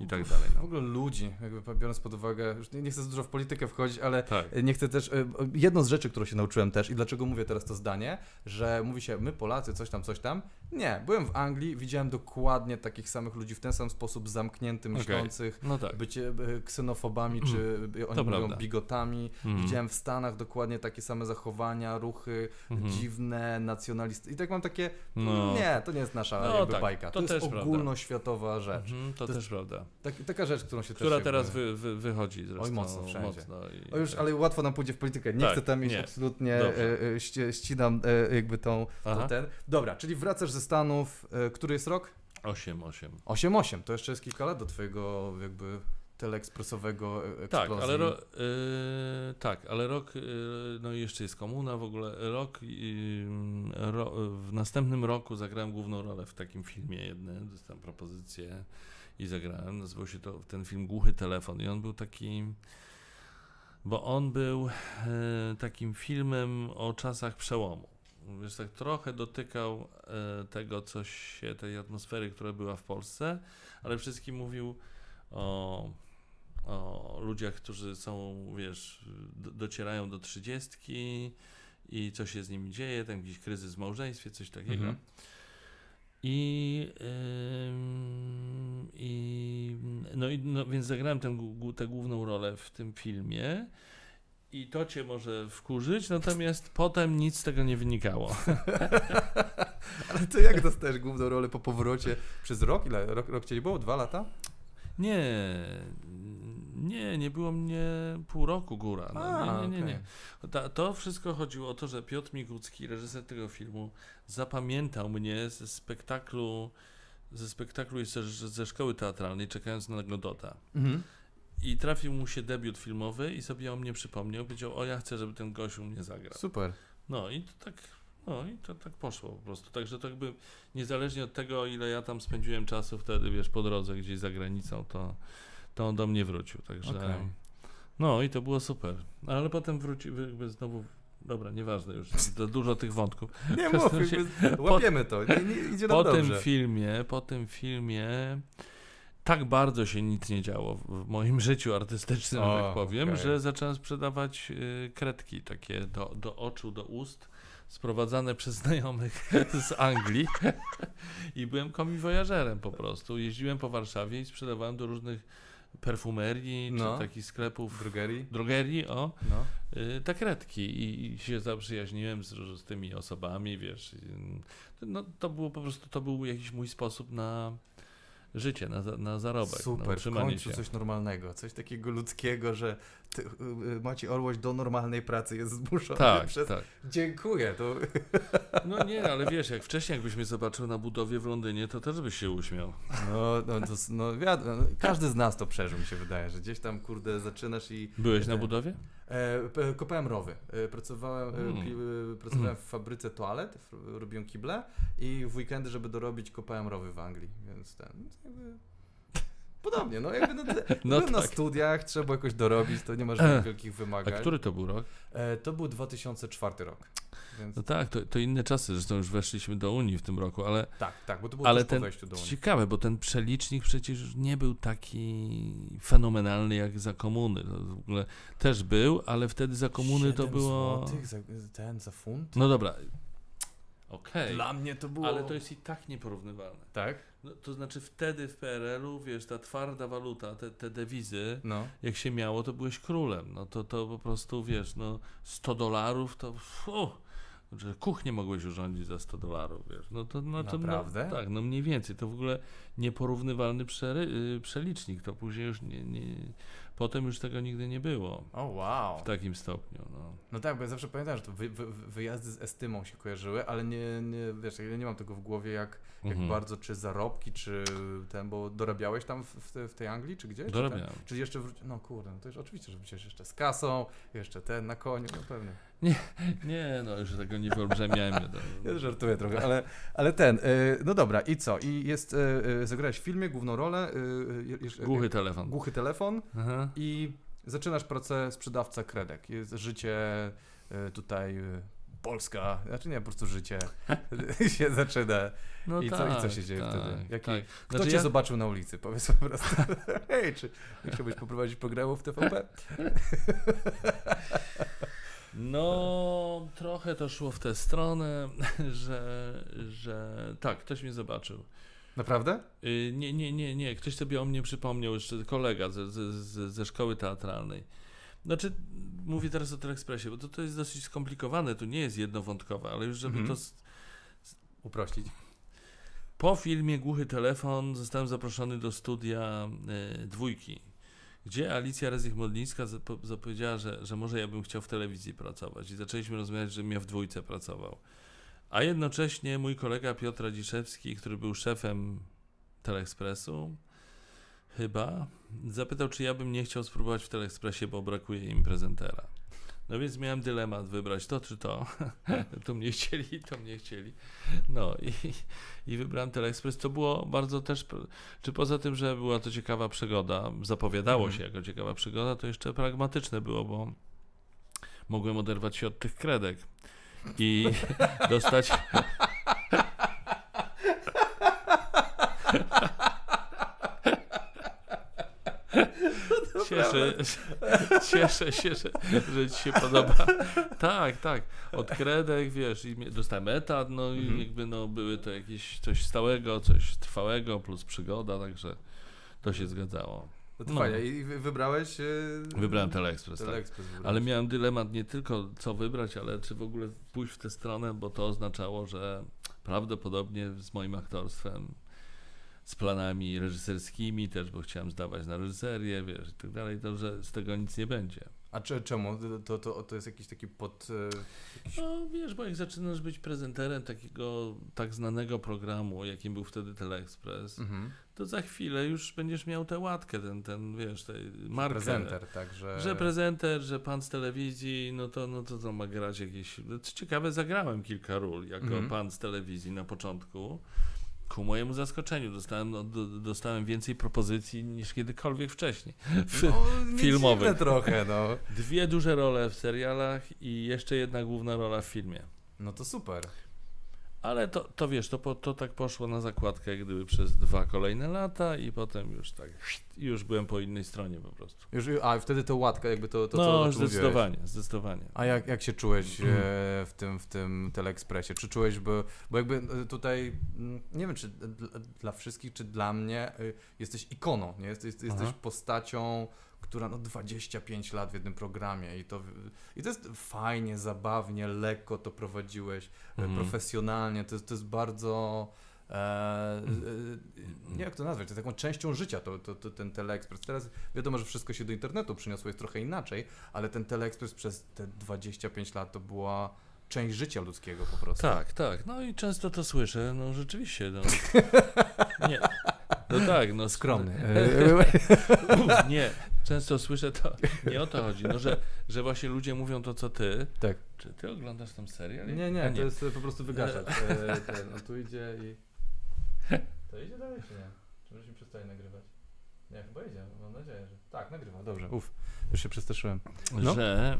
i tak dalej. No. W ogóle ludzi, jakby biorąc pod uwagę, już nie, nie chcę dużo w politykę wchodzić, ale tak. nie chcę też, e, jedną z rzeczy, którą się nauczyłem też i dlaczego mówię teraz to zdanie, że mówi się my Polacy, coś tam, coś tam. Nie, byłem w Anglii, widziałem dokładnie takich samych ludzi w ten sam sposób zamkniętych, myślących, okay. no tak. bycie e, ksenofobami, czy mm. oni to mówią prawda. bigotami. Mm. Widziałem w Stanach dokładnie takie same zachowania, ruchy mm. dziwne, nacjonalistyczne. I tak mam takie, no. nie, to nie jest nasza no, jakby tak. bajka. To, to jest ogólnoświatowa rzecz. Mm, to, to, też prawda. Tak, taka rzecz, którą się Która teraz wy, wy, wychodzi zresztą. Oj, mocno wszędzie. Mocno i... o już, ale łatwo nam pójdzie w politykę. Nie tak, chcę tam iść nie. absolutnie, e, e, ści, ścinam e, jakby tą, tą, ten. Dobra, czyli wracasz ze Stanów, e, który jest rok? 8, 8. 8, 8, to jeszcze jest kilka lat do twojego jakby teleekspresowego eksplozji. Tak, ale, ro, yy, tak, ale rok, yy, no i jeszcze jest komuna w ogóle. Rok, yy, ro, w następnym roku zagrałem główną rolę w takim filmie jednym, dostałem propozycję i zagrałem. Nazywał się to ten film Głuchy Telefon i on był taki, bo on był e, takim filmem o czasach przełomu. Wiesz, tak trochę dotykał e, tego, coś się, tej atmosfery, która była w Polsce, ale wszystkim mówił o, o ludziach, którzy są, wiesz, do, docierają do trzydziestki i co się z nimi dzieje, tam jakiś kryzys w małżeństwie, coś takiego. Mhm. I, i no i no, więc zagrałem tę, tę główną rolę w tym filmie. I to cię może wkurzyć, natomiast potem nic z tego nie wynikało. Ale to jak dostajesz główną rolę po powrocie przez rok? Ile? Rok, rok cię nie było? Dwa lata? Nie, nie, nie było mnie pół roku góra. No, A, nie, nie, nie. nie. To, to wszystko chodziło o to, że Piotr Migucki, reżyser tego filmu, zapamiętał mnie ze spektaklu, ze spektaklu jeszcze ze szkoły teatralnej, czekając na Godota. Mhm. I trafił mu się debiut filmowy i sobie o mnie przypomniał. Powiedział, o ja chcę, żeby ten gość u mnie zagrał. Super. No i to tak No i to tak poszło po prostu. Także to jakby niezależnie od tego, ile ja tam spędziłem czasu wtedy, wiesz, po drodze gdzieś za granicą, to, to on do mnie wrócił. Także. Okej. No i to było super. Ale potem wrócił, jakby znowu. Dobra, nieważne już. To dużo tych wątków. Nie mów, łapiemy to, nie, nie, idzie nam Po dobrze. tym filmie, po tym filmie tak bardzo się nic nie działo w moim życiu artystycznym, O, tak powiem, okej. że zacząłem sprzedawać y, kredki takie do, do oczu, do ust, sprowadzane przez znajomych z Anglii i byłem komiwojażerem po prostu. Jeździłem po Warszawie i sprzedawałem do różnych perfumerii, No. czy takich sklepów, Drogerii? drogerii, o, No. y, te kredki i, i się zaprzyjaźniłem z, z tymi osobami, wiesz. i, No, to było po prostu, to był jakiś mój sposób na życie, na, na zarobek, na Super, w utrzymanie końcu się. coś normalnego, coś takiego ludzkiego, że y, y, Maciej Orłoś do normalnej pracy jest zmuszony Tak, przez... tak. Dziękuję, to... No nie, ale wiesz, jak wcześniej jakbyś mnie zobaczył na budowie w Londynie, to też byś się uśmiał. No, no, to, no, wiadomo, no, każdy z nas to przeżył, mi się wydaje, że gdzieś tam, kurde, zaczynasz i... Byłeś na Tak. budowie? E, kopałem rowy. E, pracowałem, e, Mm. e, pracowałem w fabryce toalet, robiłem kible i w weekendy, żeby dorobić, kopałem rowy w Anglii, więc ten... Jakby... Podobnie, no jakby no, No byłem na tak. studiach, trzeba było jakoś dorobić, to nie ma żadnych wielkich A wymagań. który to był rok? E, to był 2004 rok. Więc... No tak, to, to inne czasy, zresztą już weszliśmy do Unii w tym roku, ale, Tak, tak, bo to było ale tuż po ten, wejściu do Unii. ciekawe, bo ten przelicznik przecież nie był taki fenomenalny jak za komuny. To w ogóle też był, ale wtedy za komuny to było... Za, ten za funt? No dobra, okej, Dla mnie to było... ale to jest i tak nieporównywalne. Tak? No, to znaczy wtedy w PRL-u, wiesz, ta twarda waluta, te, te dewizy, No. jak się miało, to byłeś królem. No to, to po prostu, wiesz, no 100 dolarów to... Fu, że kuchnię mogłeś urządzić za 100 dolarów, wiesz. No to, no to Naprawdę? No, tak, no mniej więcej. To w ogóle nieporównywalny przery, y, przelicznik. To później już nie, nie... Potem już tego nigdy nie było O, wow. w takim stopniu, no. No tak, bo ja zawsze pamiętam, że to wy, wy, wyjazdy z estymą się kojarzyły, ale nie, nie wiesz, ja nie mam tego w głowie, jak, jak Mhm. bardzo, czy zarobki, czy ten, bo dorabiałeś tam w, w, te- w tej Anglii, czy gdzieś? Czy, Dorabiałem. tam, czy jeszcze wróci... No kurde, no to już oczywiście, że przecież jeszcze z kasą, jeszcze ten na koniu, no pewnie. Nie, no już tego nie wyolbrzymiajmy. No. Ja żartuję trochę, ale, ale ten, y, no dobra, i co? I jest, y, y, zagrałeś w filmie główną rolę, Głuchy telefon. głuchy telefon Aha. i zaczynasz pracę sprzedawca kredek. Jest życie tutaj, Polska, znaczy nie, po prostu życie się zaczyna. No I, tak, co, I co się dzieje tak, wtedy? Jaki, tak. Kto Znaczy cię ja- zobaczył na ulicy? Powiedz po prostu. Hej, czy nie chciałbyś poprowadzić programu w TVP? No, trochę to szło w tę stronę, że, że tak, ktoś mnie zobaczył. Naprawdę? Y, Nie, nie, nie, nie, ktoś sobie o mnie przypomniał, jeszcze kolega ze, ze, ze, szkoły teatralnej. Znaczy, mówię teraz o Telekspresie, bo to, to jest dosyć skomplikowane, to nie jest jednowątkowe, ale już żeby Mhm. to... s- Uprościć. Po filmie Głuchy Telefon zostałem zaproszony do studia y, dwójki, gdzie Alicja Rezich-Modlińska zapo- zapowiedziała, że, że może ja bym chciał w telewizji pracować i zaczęliśmy rozmawiać, żebym ja w dwójce pracował. A jednocześnie mój kolega Piotr Radziszewski, który był szefem Teleekspresu, chyba, zapytał, czy ja bym nie chciał spróbować w Teleekspresie, bo brakuje im prezentera. No więc miałem dylemat wybrać to czy to. to mnie chcieli, to mnie chcieli. No i, i wybrałem Teleekspres. To było bardzo też, czy poza tym, że była to ciekawa przygoda, zapowiadało Mhm. się jako ciekawa przygoda, to jeszcze pragmatyczne było, bo mogłem oderwać się od tych kredek i dostać. Cieszę, cieszę się, że, że ci się podoba. Tak, tak. Od kredek, wiesz, i dostałem etat, no i Mhm. jakby no, były to jakieś coś stałego, coś trwałego, plus przygoda, także to się zgadzało. No to No. fajnie. I wy- wybrałeś... y, Wybrałem Teleekspres, tak. Teleekspres wybrałeś. Ale miałem dylemat nie tylko co wybrać, ale czy w ogóle pójść w tę stronę, bo to oznaczało, że prawdopodobnie z moim aktorstwem, z planami reżyserskimi też, bo chciałem zdawać na reżyserię, wiesz, i tak dalej, to że z tego nic nie będzie. A czy, czemu? To, to, to jest jakiś taki pod... e, Jakiś... No wiesz, bo jak zaczynasz być prezenterem takiego tak znanego programu, jakim był wtedy Teleexpress, Mhm. to za chwilę już będziesz miał tę łatkę, ten, ten wiesz, tej markę. Prezenter, tak, że... Że prezenter, że pan z telewizji, no to, no to, to ma grać jakieś. Co ciekawe, zagrałem kilka ról jako Mhm. pan z telewizji na początku. Ku mojemu zaskoczeniu dostałem, no, do, dostałem więcej propozycji niż kiedykolwiek wcześniej. no, filmowych. trochę, no. Dwie duże role w serialach i jeszcze jedna główna rola w filmie. No to super. Ale to, to wiesz, to, po, to tak poszło na zakładkę jak gdyby przez dwa kolejne lata i potem już tak, już byłem po innej stronie po prostu. Już, a wtedy to łatka, jakby to, to co no, o czym mówiłeś. zdecydowanie, zdecydowanie. A jak, jak się czułeś e, w tym, w tym Teleekspresie? Czy czułeś, bo, bo jakby e, tutaj, mm, nie wiem, czy dla, wszystkich, czy dla mnie, e, jesteś ikoną, nie? Jesteś, jesteś Aha. postacią, która no 25 lat w jednym programie i to, i to jest fajnie, zabawnie, lekko to prowadziłeś, e, Mhm. profesjonalnie, to, jest- to jest bardzo... E, e, nie wiem jak to nazwać, to jest taką częścią życia to, to, to ten Teleekspres. Teraz wiadomo, że wszystko się do internetu przyniosło, jest trochę inaczej, ale ten Teleekspres przez te 25 lat to była część życia ludzkiego po prostu. Tak, tak. No i często to słyszę, no rzeczywiście. No. Nie. No tak, no Skromny. Nie, często słyszę to. Nie o to chodzi. No, że, że właśnie ludzie mówią to, co ty. tak. Czy ty oglądasz tam serial? Nie, A nie, to jest po prostu wygaszacz. E, ten, no tu idzie i... To idzie dalej czy nie? Czy się przestaje nagrywać? Nie, chyba idzie, mam nadzieję, że... Tak, nagrywa, dobrze. Uf, już się przestraszyłem. No. Że,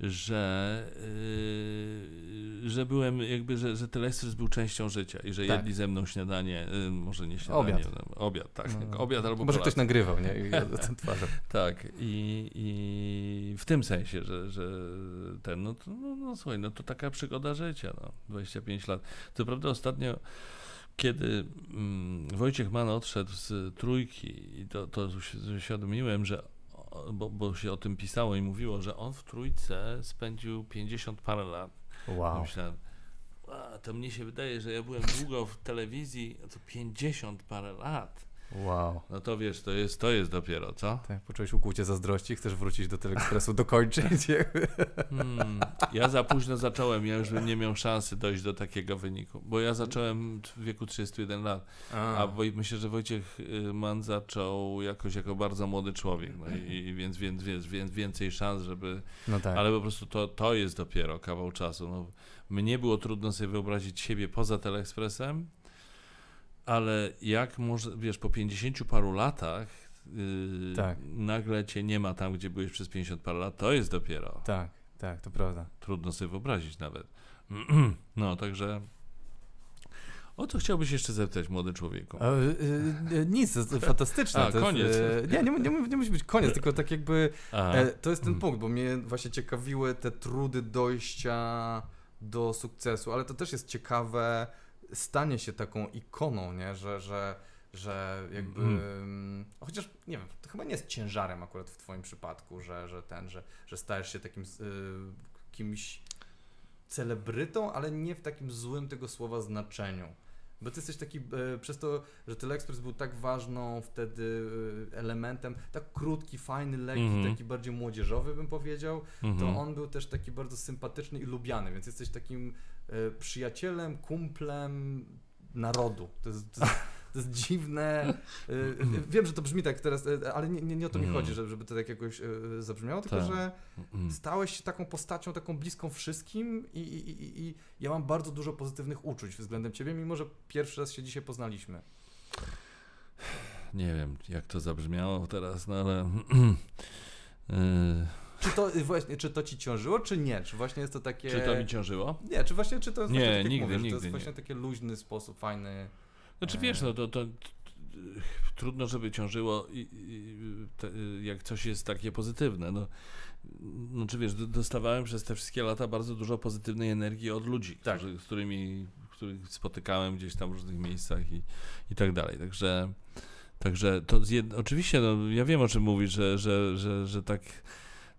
że, yy, że byłem jakby, że, że Telestris był częścią życia i że Tak. jedli ze mną śniadanie, yy, może nie śniadanie, Obiad. no, obiad, tak, No. obiad albo Może ktoś kolację. nagrywał, nie? I twarzą. Tak, i, i w tym sensie, że, że ten, no, to, no, no słuchaj, no to taka przygoda życia, no, 25 lat. Co prawda ostatnio, kiedy mm, Wojciech Mann odszedł z trójki i to, to uś- uświadomiłem, że, bo, bo się o tym pisało i mówiło, że on w trójce spędził 50 parę lat. Wow. Myślałem, a, to mnie się wydaje, że ja byłem długo w telewizji, a to 50 parę lat. Wow. No to wiesz, to jest, to jest dopiero, co? Tak, poczułeś ukłucie zazdrości, chcesz wrócić do Teleekspresu, dokończyć? Hmm, ja za późno zacząłem, ja już bym nie miał szansy dojść do takiego wyniku, bo ja zacząłem w wieku 31 lat, a Woj, myślę, że Wojciech y, Mann zaczął jakoś jako bardzo młody człowiek, no i, więc, więc, więc, więc więcej szans, żeby, no tak. ale po prostu to, to jest dopiero kawał czasu. No, mnie było trudno sobie wyobrazić siebie poza Teleekspresem, ale jak może, wiesz, po 50 paru latach yy, Tak. nagle cię nie ma tam, gdzie byłeś przez 50 parę lat, to jest dopiero Tak, tak, to prawda. trudno sobie wyobrazić nawet. No, także. O co chciałbyś jeszcze zapytać, młody człowieku? E, e, nic, to jest fantastyczne. A, to koniec. Jest, e, nie, nie, nie, nie musi być koniec, tylko tak jakby e, to jest ten Mm. punkt, bo mnie właśnie ciekawiły te trudy dojścia do sukcesu, ale to też jest ciekawe stanie się taką ikoną, nie, że, że, że jakby, Mm. mm. chociaż nie wiem, to chyba nie jest ciężarem akurat w twoim przypadku, że, że ten, że, że stajesz się takim y, kimś celebrytą, ale nie w takim złym tego słowa znaczeniu. Bo ty jesteś taki, e, przez to, że Teleexpress był tak ważną wtedy e, elementem, tak krótki, fajny, lekki, Mhm. taki bardziej młodzieżowy bym powiedział, to mhm. on był też taki bardzo sympatyczny i lubiany, więc jesteś takim przyjacielem, kumplem narodu. To jest, to jest, to jest dziwne. e, e, wiem, że to brzmi tak teraz, e, ale nie, nie, nie o to mi Mhm. chodzi, żeby, to tak jakoś zabrzmiało, tylko Tak. że Mm. stałeś się taką postacią, taką bliską wszystkim i, i, i, i ja mam bardzo dużo pozytywnych uczuć względem ciebie, mimo że pierwszy raz się dzisiaj poznaliśmy. Nie wiem, jak to zabrzmiało teraz, no ale. Yy, Czy to właśnie, czy to ci ciążyło, czy nie? Czy właśnie jest to takie... Czy to mi ciążyło? Nie, czy właśnie, czy to jest Nie, właśnie, tak jak nigdy, mówisz, to nigdy jest nie. właśnie taki luźny sposób, fajny... Znaczy wiesz, no to, to, to trudno, żeby ciążyło, i, i, te, jak coś jest takie pozytywne. No, no czy wiesz, do- dostawałem przez te wszystkie lata bardzo dużo pozytywnej energii od ludzi, Tak. którzy, z którymi których spotykałem gdzieś tam w różnych miejscach i, i tak dalej. Także, także to z jed... oczywiście, no, ja wiem o czym mówisz, że, że, że, że tak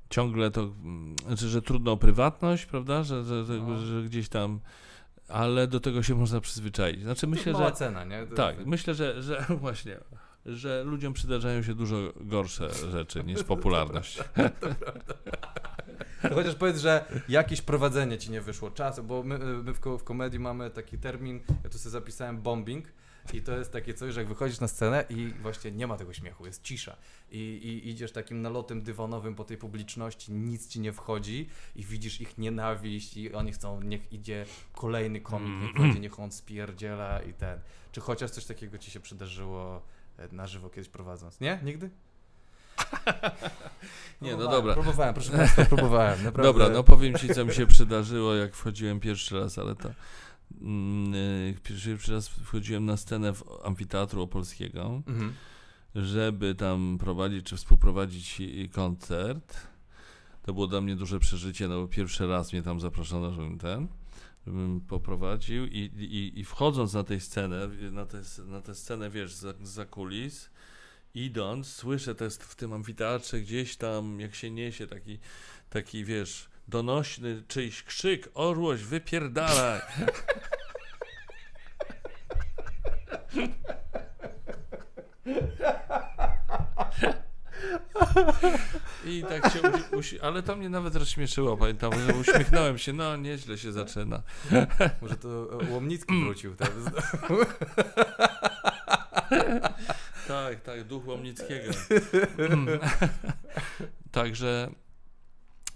ciągle to, mm, znaczy, że trudno o prywatność, prawda, że, że, No. że gdzieś tam, ale do tego się można przyzwyczaić. Znaczy myślę, to mała że cena, nie? To- tak, myślę, że, że właśnie że ludziom przydarzają się dużo gorsze rzeczy niż popularność. To chociaż powiedz, że jakieś prowadzenie ci nie wyszło. Czas, bo my, my w, w komedii mamy taki termin, ja tu sobie zapisałem bombing. I to jest takie coś, że jak wychodzisz na scenę i właśnie nie ma tego śmiechu, jest cisza. I, i idziesz takim nalotem dywanowym po tej publiczności, nic ci nie wchodzi i widzisz ich nienawiść i oni chcą, niech idzie kolejny komik, niech będzie, niech on spierdziela i ten. Czy chociaż coś takiego ci się przydarzyło e, na żywo kiedyś prowadząc? Nie? Nigdy? Nie, no dobra. Próbowałem, proszę Państwa, próbowałem. Naprawdę. Dobra, no powiem ci, co mi się przydarzyło, jak wchodziłem pierwszy raz, ale to. Mm, y, Pierwszy, raz wchodziłem na scenę w amfiteatru opolskiego, Mhm. żeby tam prowadzić czy współprowadzić i- koncert. To było dla mnie duże przeżycie, no bo pierwszy raz mnie tam zaproszono, żebym ten, żebym poprowadził i, i, i wchodząc na tej scenę, na tę na tę scenę, wiesz, za, za kulis, idąc, słyszę też w tym amfiteatrze gdzieś tam, jak się niesie taki, taki wiesz, donośny czyjś krzyk, orłoś, wypierdalaj. I tak się usi- ale to mnie nawet rozśmieszyło, pamiętam, że uśmiechnąłem się, no nieźle się zaczyna. Może to Łomnicki wrócił. Tak? Tak, tak, duch Łomnickiego. Także,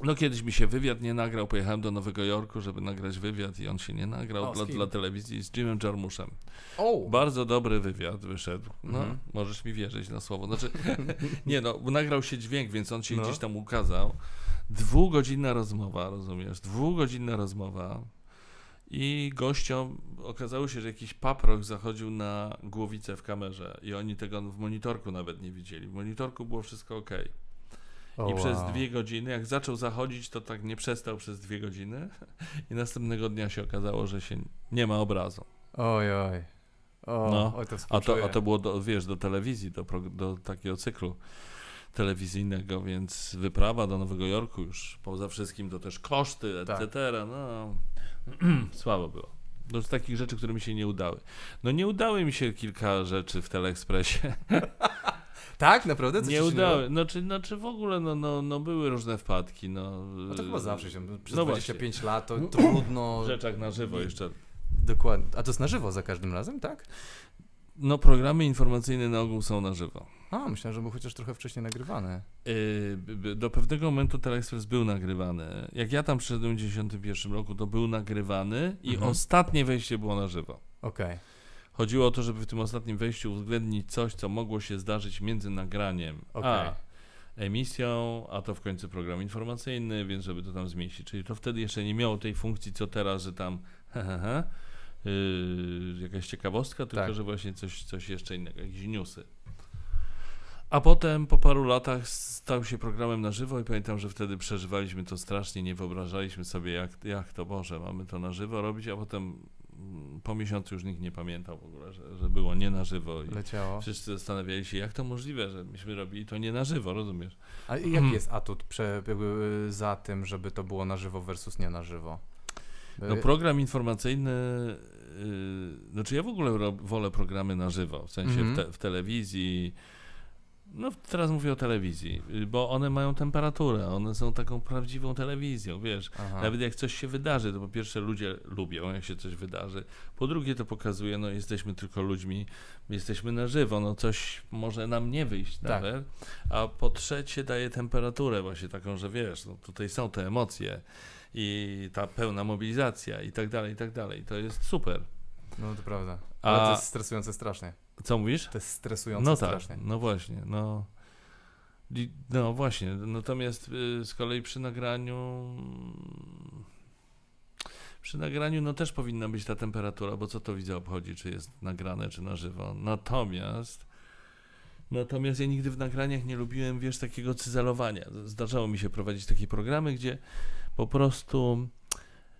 no kiedyś mi się wywiad nie nagrał, pojechałem do Nowego Jorku, żeby nagrać wywiad i on się nie nagrał O, dla, dla telewizji z Jimem Jarmuszem. O! Bardzo dobry wywiad wyszedł. No, Mhm. możesz mi wierzyć na słowo. Znaczy, nie no, nagrał się dźwięk, więc on się No. gdzieś tam ukazał. Dwugodzinna rozmowa, rozumiesz? Dwugodzinna rozmowa. I gościom okazało się, że jakiś paprok zachodził na głowicę w kamerze i oni tego w monitorku nawet nie widzieli. W monitorku było wszystko ok. O, I przez wow. dwie godziny, jak zaczął zachodzić, to tak nie przestał przez dwie godziny. I następnego dnia się okazało, że się nie ma obrazu. Oj, oj. O, No, oj, to A to, a to było, do, wiesz, do telewizji, do, do takiego cyklu telewizyjnego, więc wyprawa do Nowego Jorku już poza wszystkim to też koszty, Tak. etc. No, słabo było. No z takich rzeczy, które mi się nie udały. No nie udały mi się kilka rzeczy w Teleekspresie. Tak? Naprawdę? Co nie się udały. No czy, no czy w ogóle, no, no, no były różne wpadki. No, No to chyba zawsze się. Przez No 25 lat to trudno. w rzeczach na żywo jeszcze. Dokładnie. A to jest na żywo za każdym razem, tak? No programy informacyjne na ogół są na żywo. A, myślałem, że był chociaż trochę wcześniej nagrywany. Yy, do pewnego momentu Teleexpress był nagrywany. Jak ja tam przyszedłem w 1991 roku, to był nagrywany i Mhm. ostatnie wejście było na żywo. Okej. Chodziło o to, żeby w tym ostatnim wejściu uwzględnić coś, co mogło się zdarzyć między nagraniem Okej. a emisją, a to w końcu program informacyjny, więc żeby to tam zmieścić. Czyli to wtedy jeszcze nie miało tej funkcji, co teraz, że tam he, he, he, yy, jakaś ciekawostka, tylko Tak. że właśnie coś, coś jeszcze innego, jakieś newsy. A potem po paru latach stał się programem na żywo i pamiętam, że wtedy przeżywaliśmy to strasznie, nie wyobrażaliśmy sobie jak, jak to Boże, mamy to na żywo robić, a potem po miesiącu już nikt nie pamiętał w ogóle, że, że było nie na żywo i Leciało. wszyscy zastanawiali się, jak to możliwe, że myśmy robili to nie na żywo, rozumiesz? A jaki jest atut prze, y, za tym, żeby to było na żywo versus nie na żywo? No program informacyjny, yy, znaczy ja w ogóle rob, wolę programy na żywo, w sensie Mhm. w, te, w telewizji, no teraz mówię o telewizji, yy, bo one mają temperaturę, one są taką prawdziwą telewizją, wiesz, Aha. nawet jak coś się wydarzy, to po pierwsze ludzie lubią, jak się coś wydarzy, po drugie to pokazuje, no jesteśmy tylko ludźmi, jesteśmy na żywo, no coś może nam nie wyjść Tak. nawet, a po trzecie daje temperaturę właśnie taką, że wiesz, no tutaj są te emocje i ta pełna mobilizacja i tak dalej, i tak dalej, to jest super. No to prawda. A- Ale to jest stresujące strasznie. Co mówisz? To jest stresujące No tak, strasznie. no właśnie, no. No właśnie, natomiast y, z kolei przy nagraniu przy nagraniu no też powinna być ta temperatura, bo co to widza obchodzi, czy jest nagrane, czy na żywo. Natomiast natomiast ja nigdy w nagraniach nie lubiłem, wiesz, takiego cyzelowania. Zdarzało mi się prowadzić takie programy, gdzie po prostu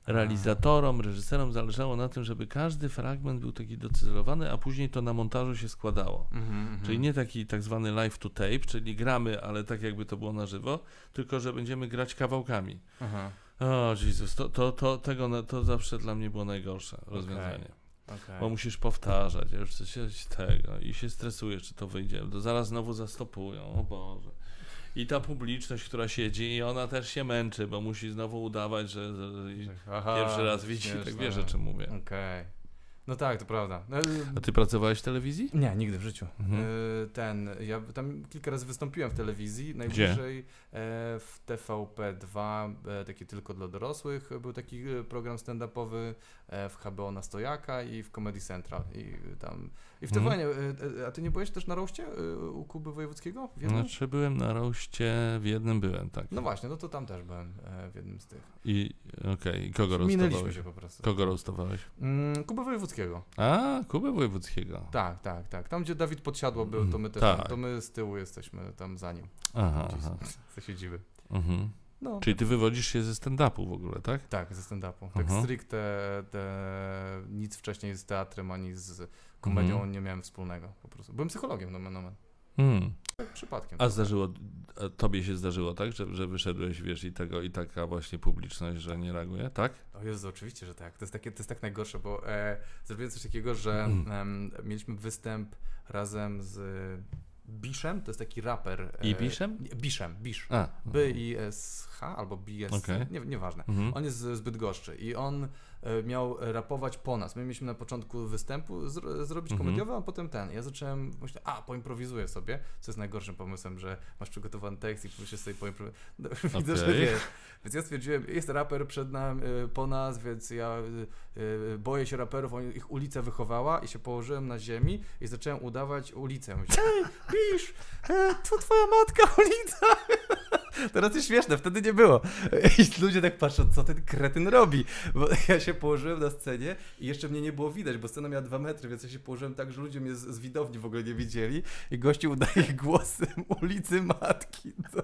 realizatorom, reżyserom zależało na tym, żeby każdy fragment był taki docyzelowany, a później to na montażu się składało. Mhm, mhm. Czyli nie taki tak zwany live to tape, czyli gramy, ale tak jakby to było na żywo, tylko że będziemy grać kawałkami. Aha. O Jezus, to, to, to, tego, to zawsze dla mnie było najgorsze rozwiązanie. Okej. Bo musisz powtarzać, ja już coś tego i się stresujesz, czy to wyjdzie. Zaraz znowu zastopują, o Boże. I ta publiczność, która siedzi, i ona też się męczy, bo musi znowu udawać, że, że Aha, pierwszy raz widzi, tak śmieszne. wiesz o czym mówię. Okej. No tak, to prawda. No, A ty pracowałeś w telewizji? Nie, nigdy w życiu. Mhm. E, Ten, ja tam kilka razy wystąpiłem w telewizji, najbliżej e, w TVP2, e, taki tylko dla dorosłych, był taki program stand-upowy w HBO na Stojaka i w Comedy Central i tam, i w. TVN, e, e, a ty nie byłeś też na roście e, u Kuby Wojewódzkiego? W jednym? Znaczy byłem na roście, w jednym byłem, tak. No właśnie, no to tam też byłem e, w jednym z tych. I okej, i kogo Minęliśmy roastowałeś? się po prostu. Kogo roastowałeś? Mm, Kuby Wojewódzkiego. A, Kubę Wojewódzkiego. Tak, tak, tak. Tam, gdzie Dawid Podsiadło był, to my też, Tak. to my z tyłu jesteśmy tam za nim. Aha, aha. se siedzimy. Mhm. No, Czyli ty wywodzisz się ze stand-upu w ogóle, tak? Tak, ze stand-upu. Tak Aha. stricte te, nic wcześniej z teatrem ani z komedią Mhm. nie miałem wspólnego po prostu. Byłem psychologiem, nomen omen. Mm. Tak przypadkiem. A zdarzyło, a tobie się zdarzyło tak, że, że wyszedłeś, wiesz, i tego, i taka właśnie publiczność, że nie reaguje, tak? O Jezu, oczywiście, że tak. To jest, takie, to jest tak najgorsze, bo e, zrobiłem coś takiego, że Mm. em, mieliśmy występ razem z Biszem, to jest taki raper. e, I Biszem? nie, Biszem, Bisz. A. B i S H albo B S Okej. nie, nieważne. Mhm. On jest z z Bydgoszczy i on e, miał rapować po nas. My mieliśmy na początku występu zro, zrobić Mhm. komediowy, a potem ten. Ja zacząłem, myślę, a poimprowizuję sobie, co jest najgorszym pomysłem, że masz przygotowany tekst i musisz sobie poimprowizować. No, Widzę, że wiesz. Więc ja stwierdziłem, jest raper przed nami, e, po nas, więc ja e, e, boję się raperów, on ich ulica wychowała i się położyłem na ziemi i zacząłem udawać ulicę. Myślę, Ej, pisz, e, to twoja matka ulica. Teraz jest śmieszne, wtedy nie było. I ludzie tak patrzą, co ten kretyn robi. Bo ja się położyłem na scenie i jeszcze mnie nie było widać, bo scena miała dwa metry, więc ja się położyłem tak, że ludzie mnie z, z widowni w ogóle nie widzieli i gościu udaje głosem ulicy matki. No.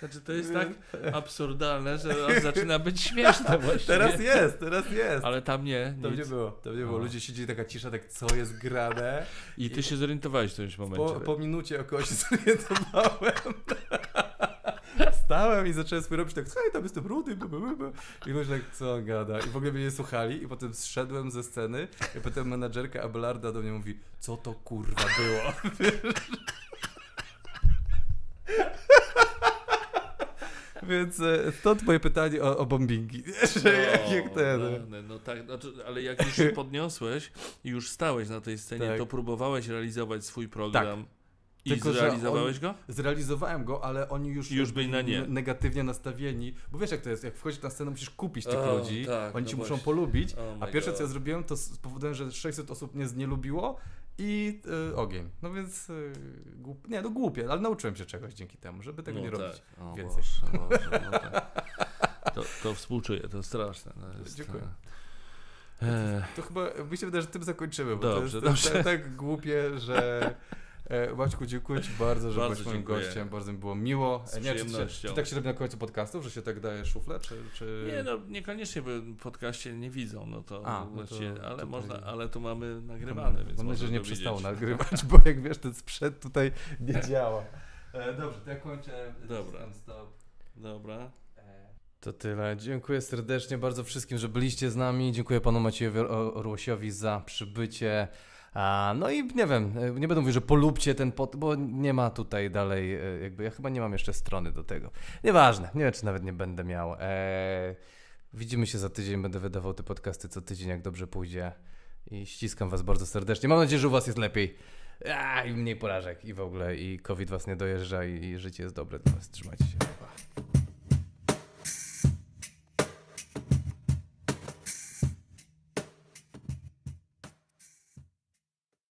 Znaczy to jest tak absurdalne, że zaczyna być śmieszne właśnie. Teraz jest, teraz jest. Ale tam nie, To nic. nie było, to nie było. O. Ludzie siedzieli taka cisza, tak co jest grane. I ty się zorientowałeś w którymś momencie. Po, po minucie około się zorientowałem. Stałem i zacząłem swój robić tak, hej, tam jestem rudy, bu, bu, bu. i ludzie tak, co on gada. I w ogóle mnie nie słuchali i potem zszedłem ze sceny i potem menadżerka Abelarda do mnie mówi, co to kurwa było? Więc e, stąd moje pytanie o, o bombingi. Że jak, jak ten. No, no tak, znaczy, ale jak już się podniosłeś i już stałeś na tej scenie, Tak. to próbowałeś realizować swój program i Tylko, zrealizowałeś on- go? Zrealizowałem go, ale oni już, Już byli na nie. negatywnie nastawieni. Bo wiesz jak to jest, jak wchodzisz na scenę, musisz kupić tych O, ludzi, tak, oni no ci właśnie. muszą polubić. Oh A pierwsze God. co ja zrobiłem, to spowodowałem, że 600 osób mnie znielubiło i y, ogień. No więc y, głup... nie, no głupie, ale nauczyłem się czegoś dzięki temu, żeby tego no nie tak. robić. O więcej. Boże, Boże, no tak. to, to współczuję, to straszne. To jest, Dziękuję. e, To chyba, mi się wydaje, że tym zakończymy, bo Dobrze, to jest dobrze. Tak, tak głupie, że... E, dziękuję Ci bardzo, że Bardzo byłeś moim dziękuję. gościem, bardzo mi było miło. Z E, nie, czy, przyjemnością. czy tak się robi na końcu podcastów, że się tak daje szuflę, czy... czy... Nie, no niekoniecznie, bo podcaście nie widzą, no to A, no to- właściwie, ale to można, ale tu mamy nagrywane, więc Mam nadzieję, że nie przestało nagrywać, bo jak wiesz, ten sprzęt tutaj nie działa. E, dobrze, to ja kończę. Dobra. Stop. Dobra. To tyle. Dziękuję serdecznie bardzo wszystkim, że byliście z nami. Dziękuję panu Maciejowi Or- Orłosiowi za przybycie. No i nie wiem, e, nie będę mówił, że polubcie ten pod, bo nie ma tutaj dalej, e, jakby ja chyba nie mam jeszcze strony do tego. Nieważne, nie wiem, czy nawet nie będę miał. E, widzimy się za tydzień, będę wydawał te podcasty co tydzień, jak dobrze pójdzie. I ściskam was bardzo serdecznie. Mam nadzieję, że u was jest lepiej. A, I mniej porażek i w ogóle, i COVID was nie dojeżdża i, i życie jest dobre was. Trzymajcie się.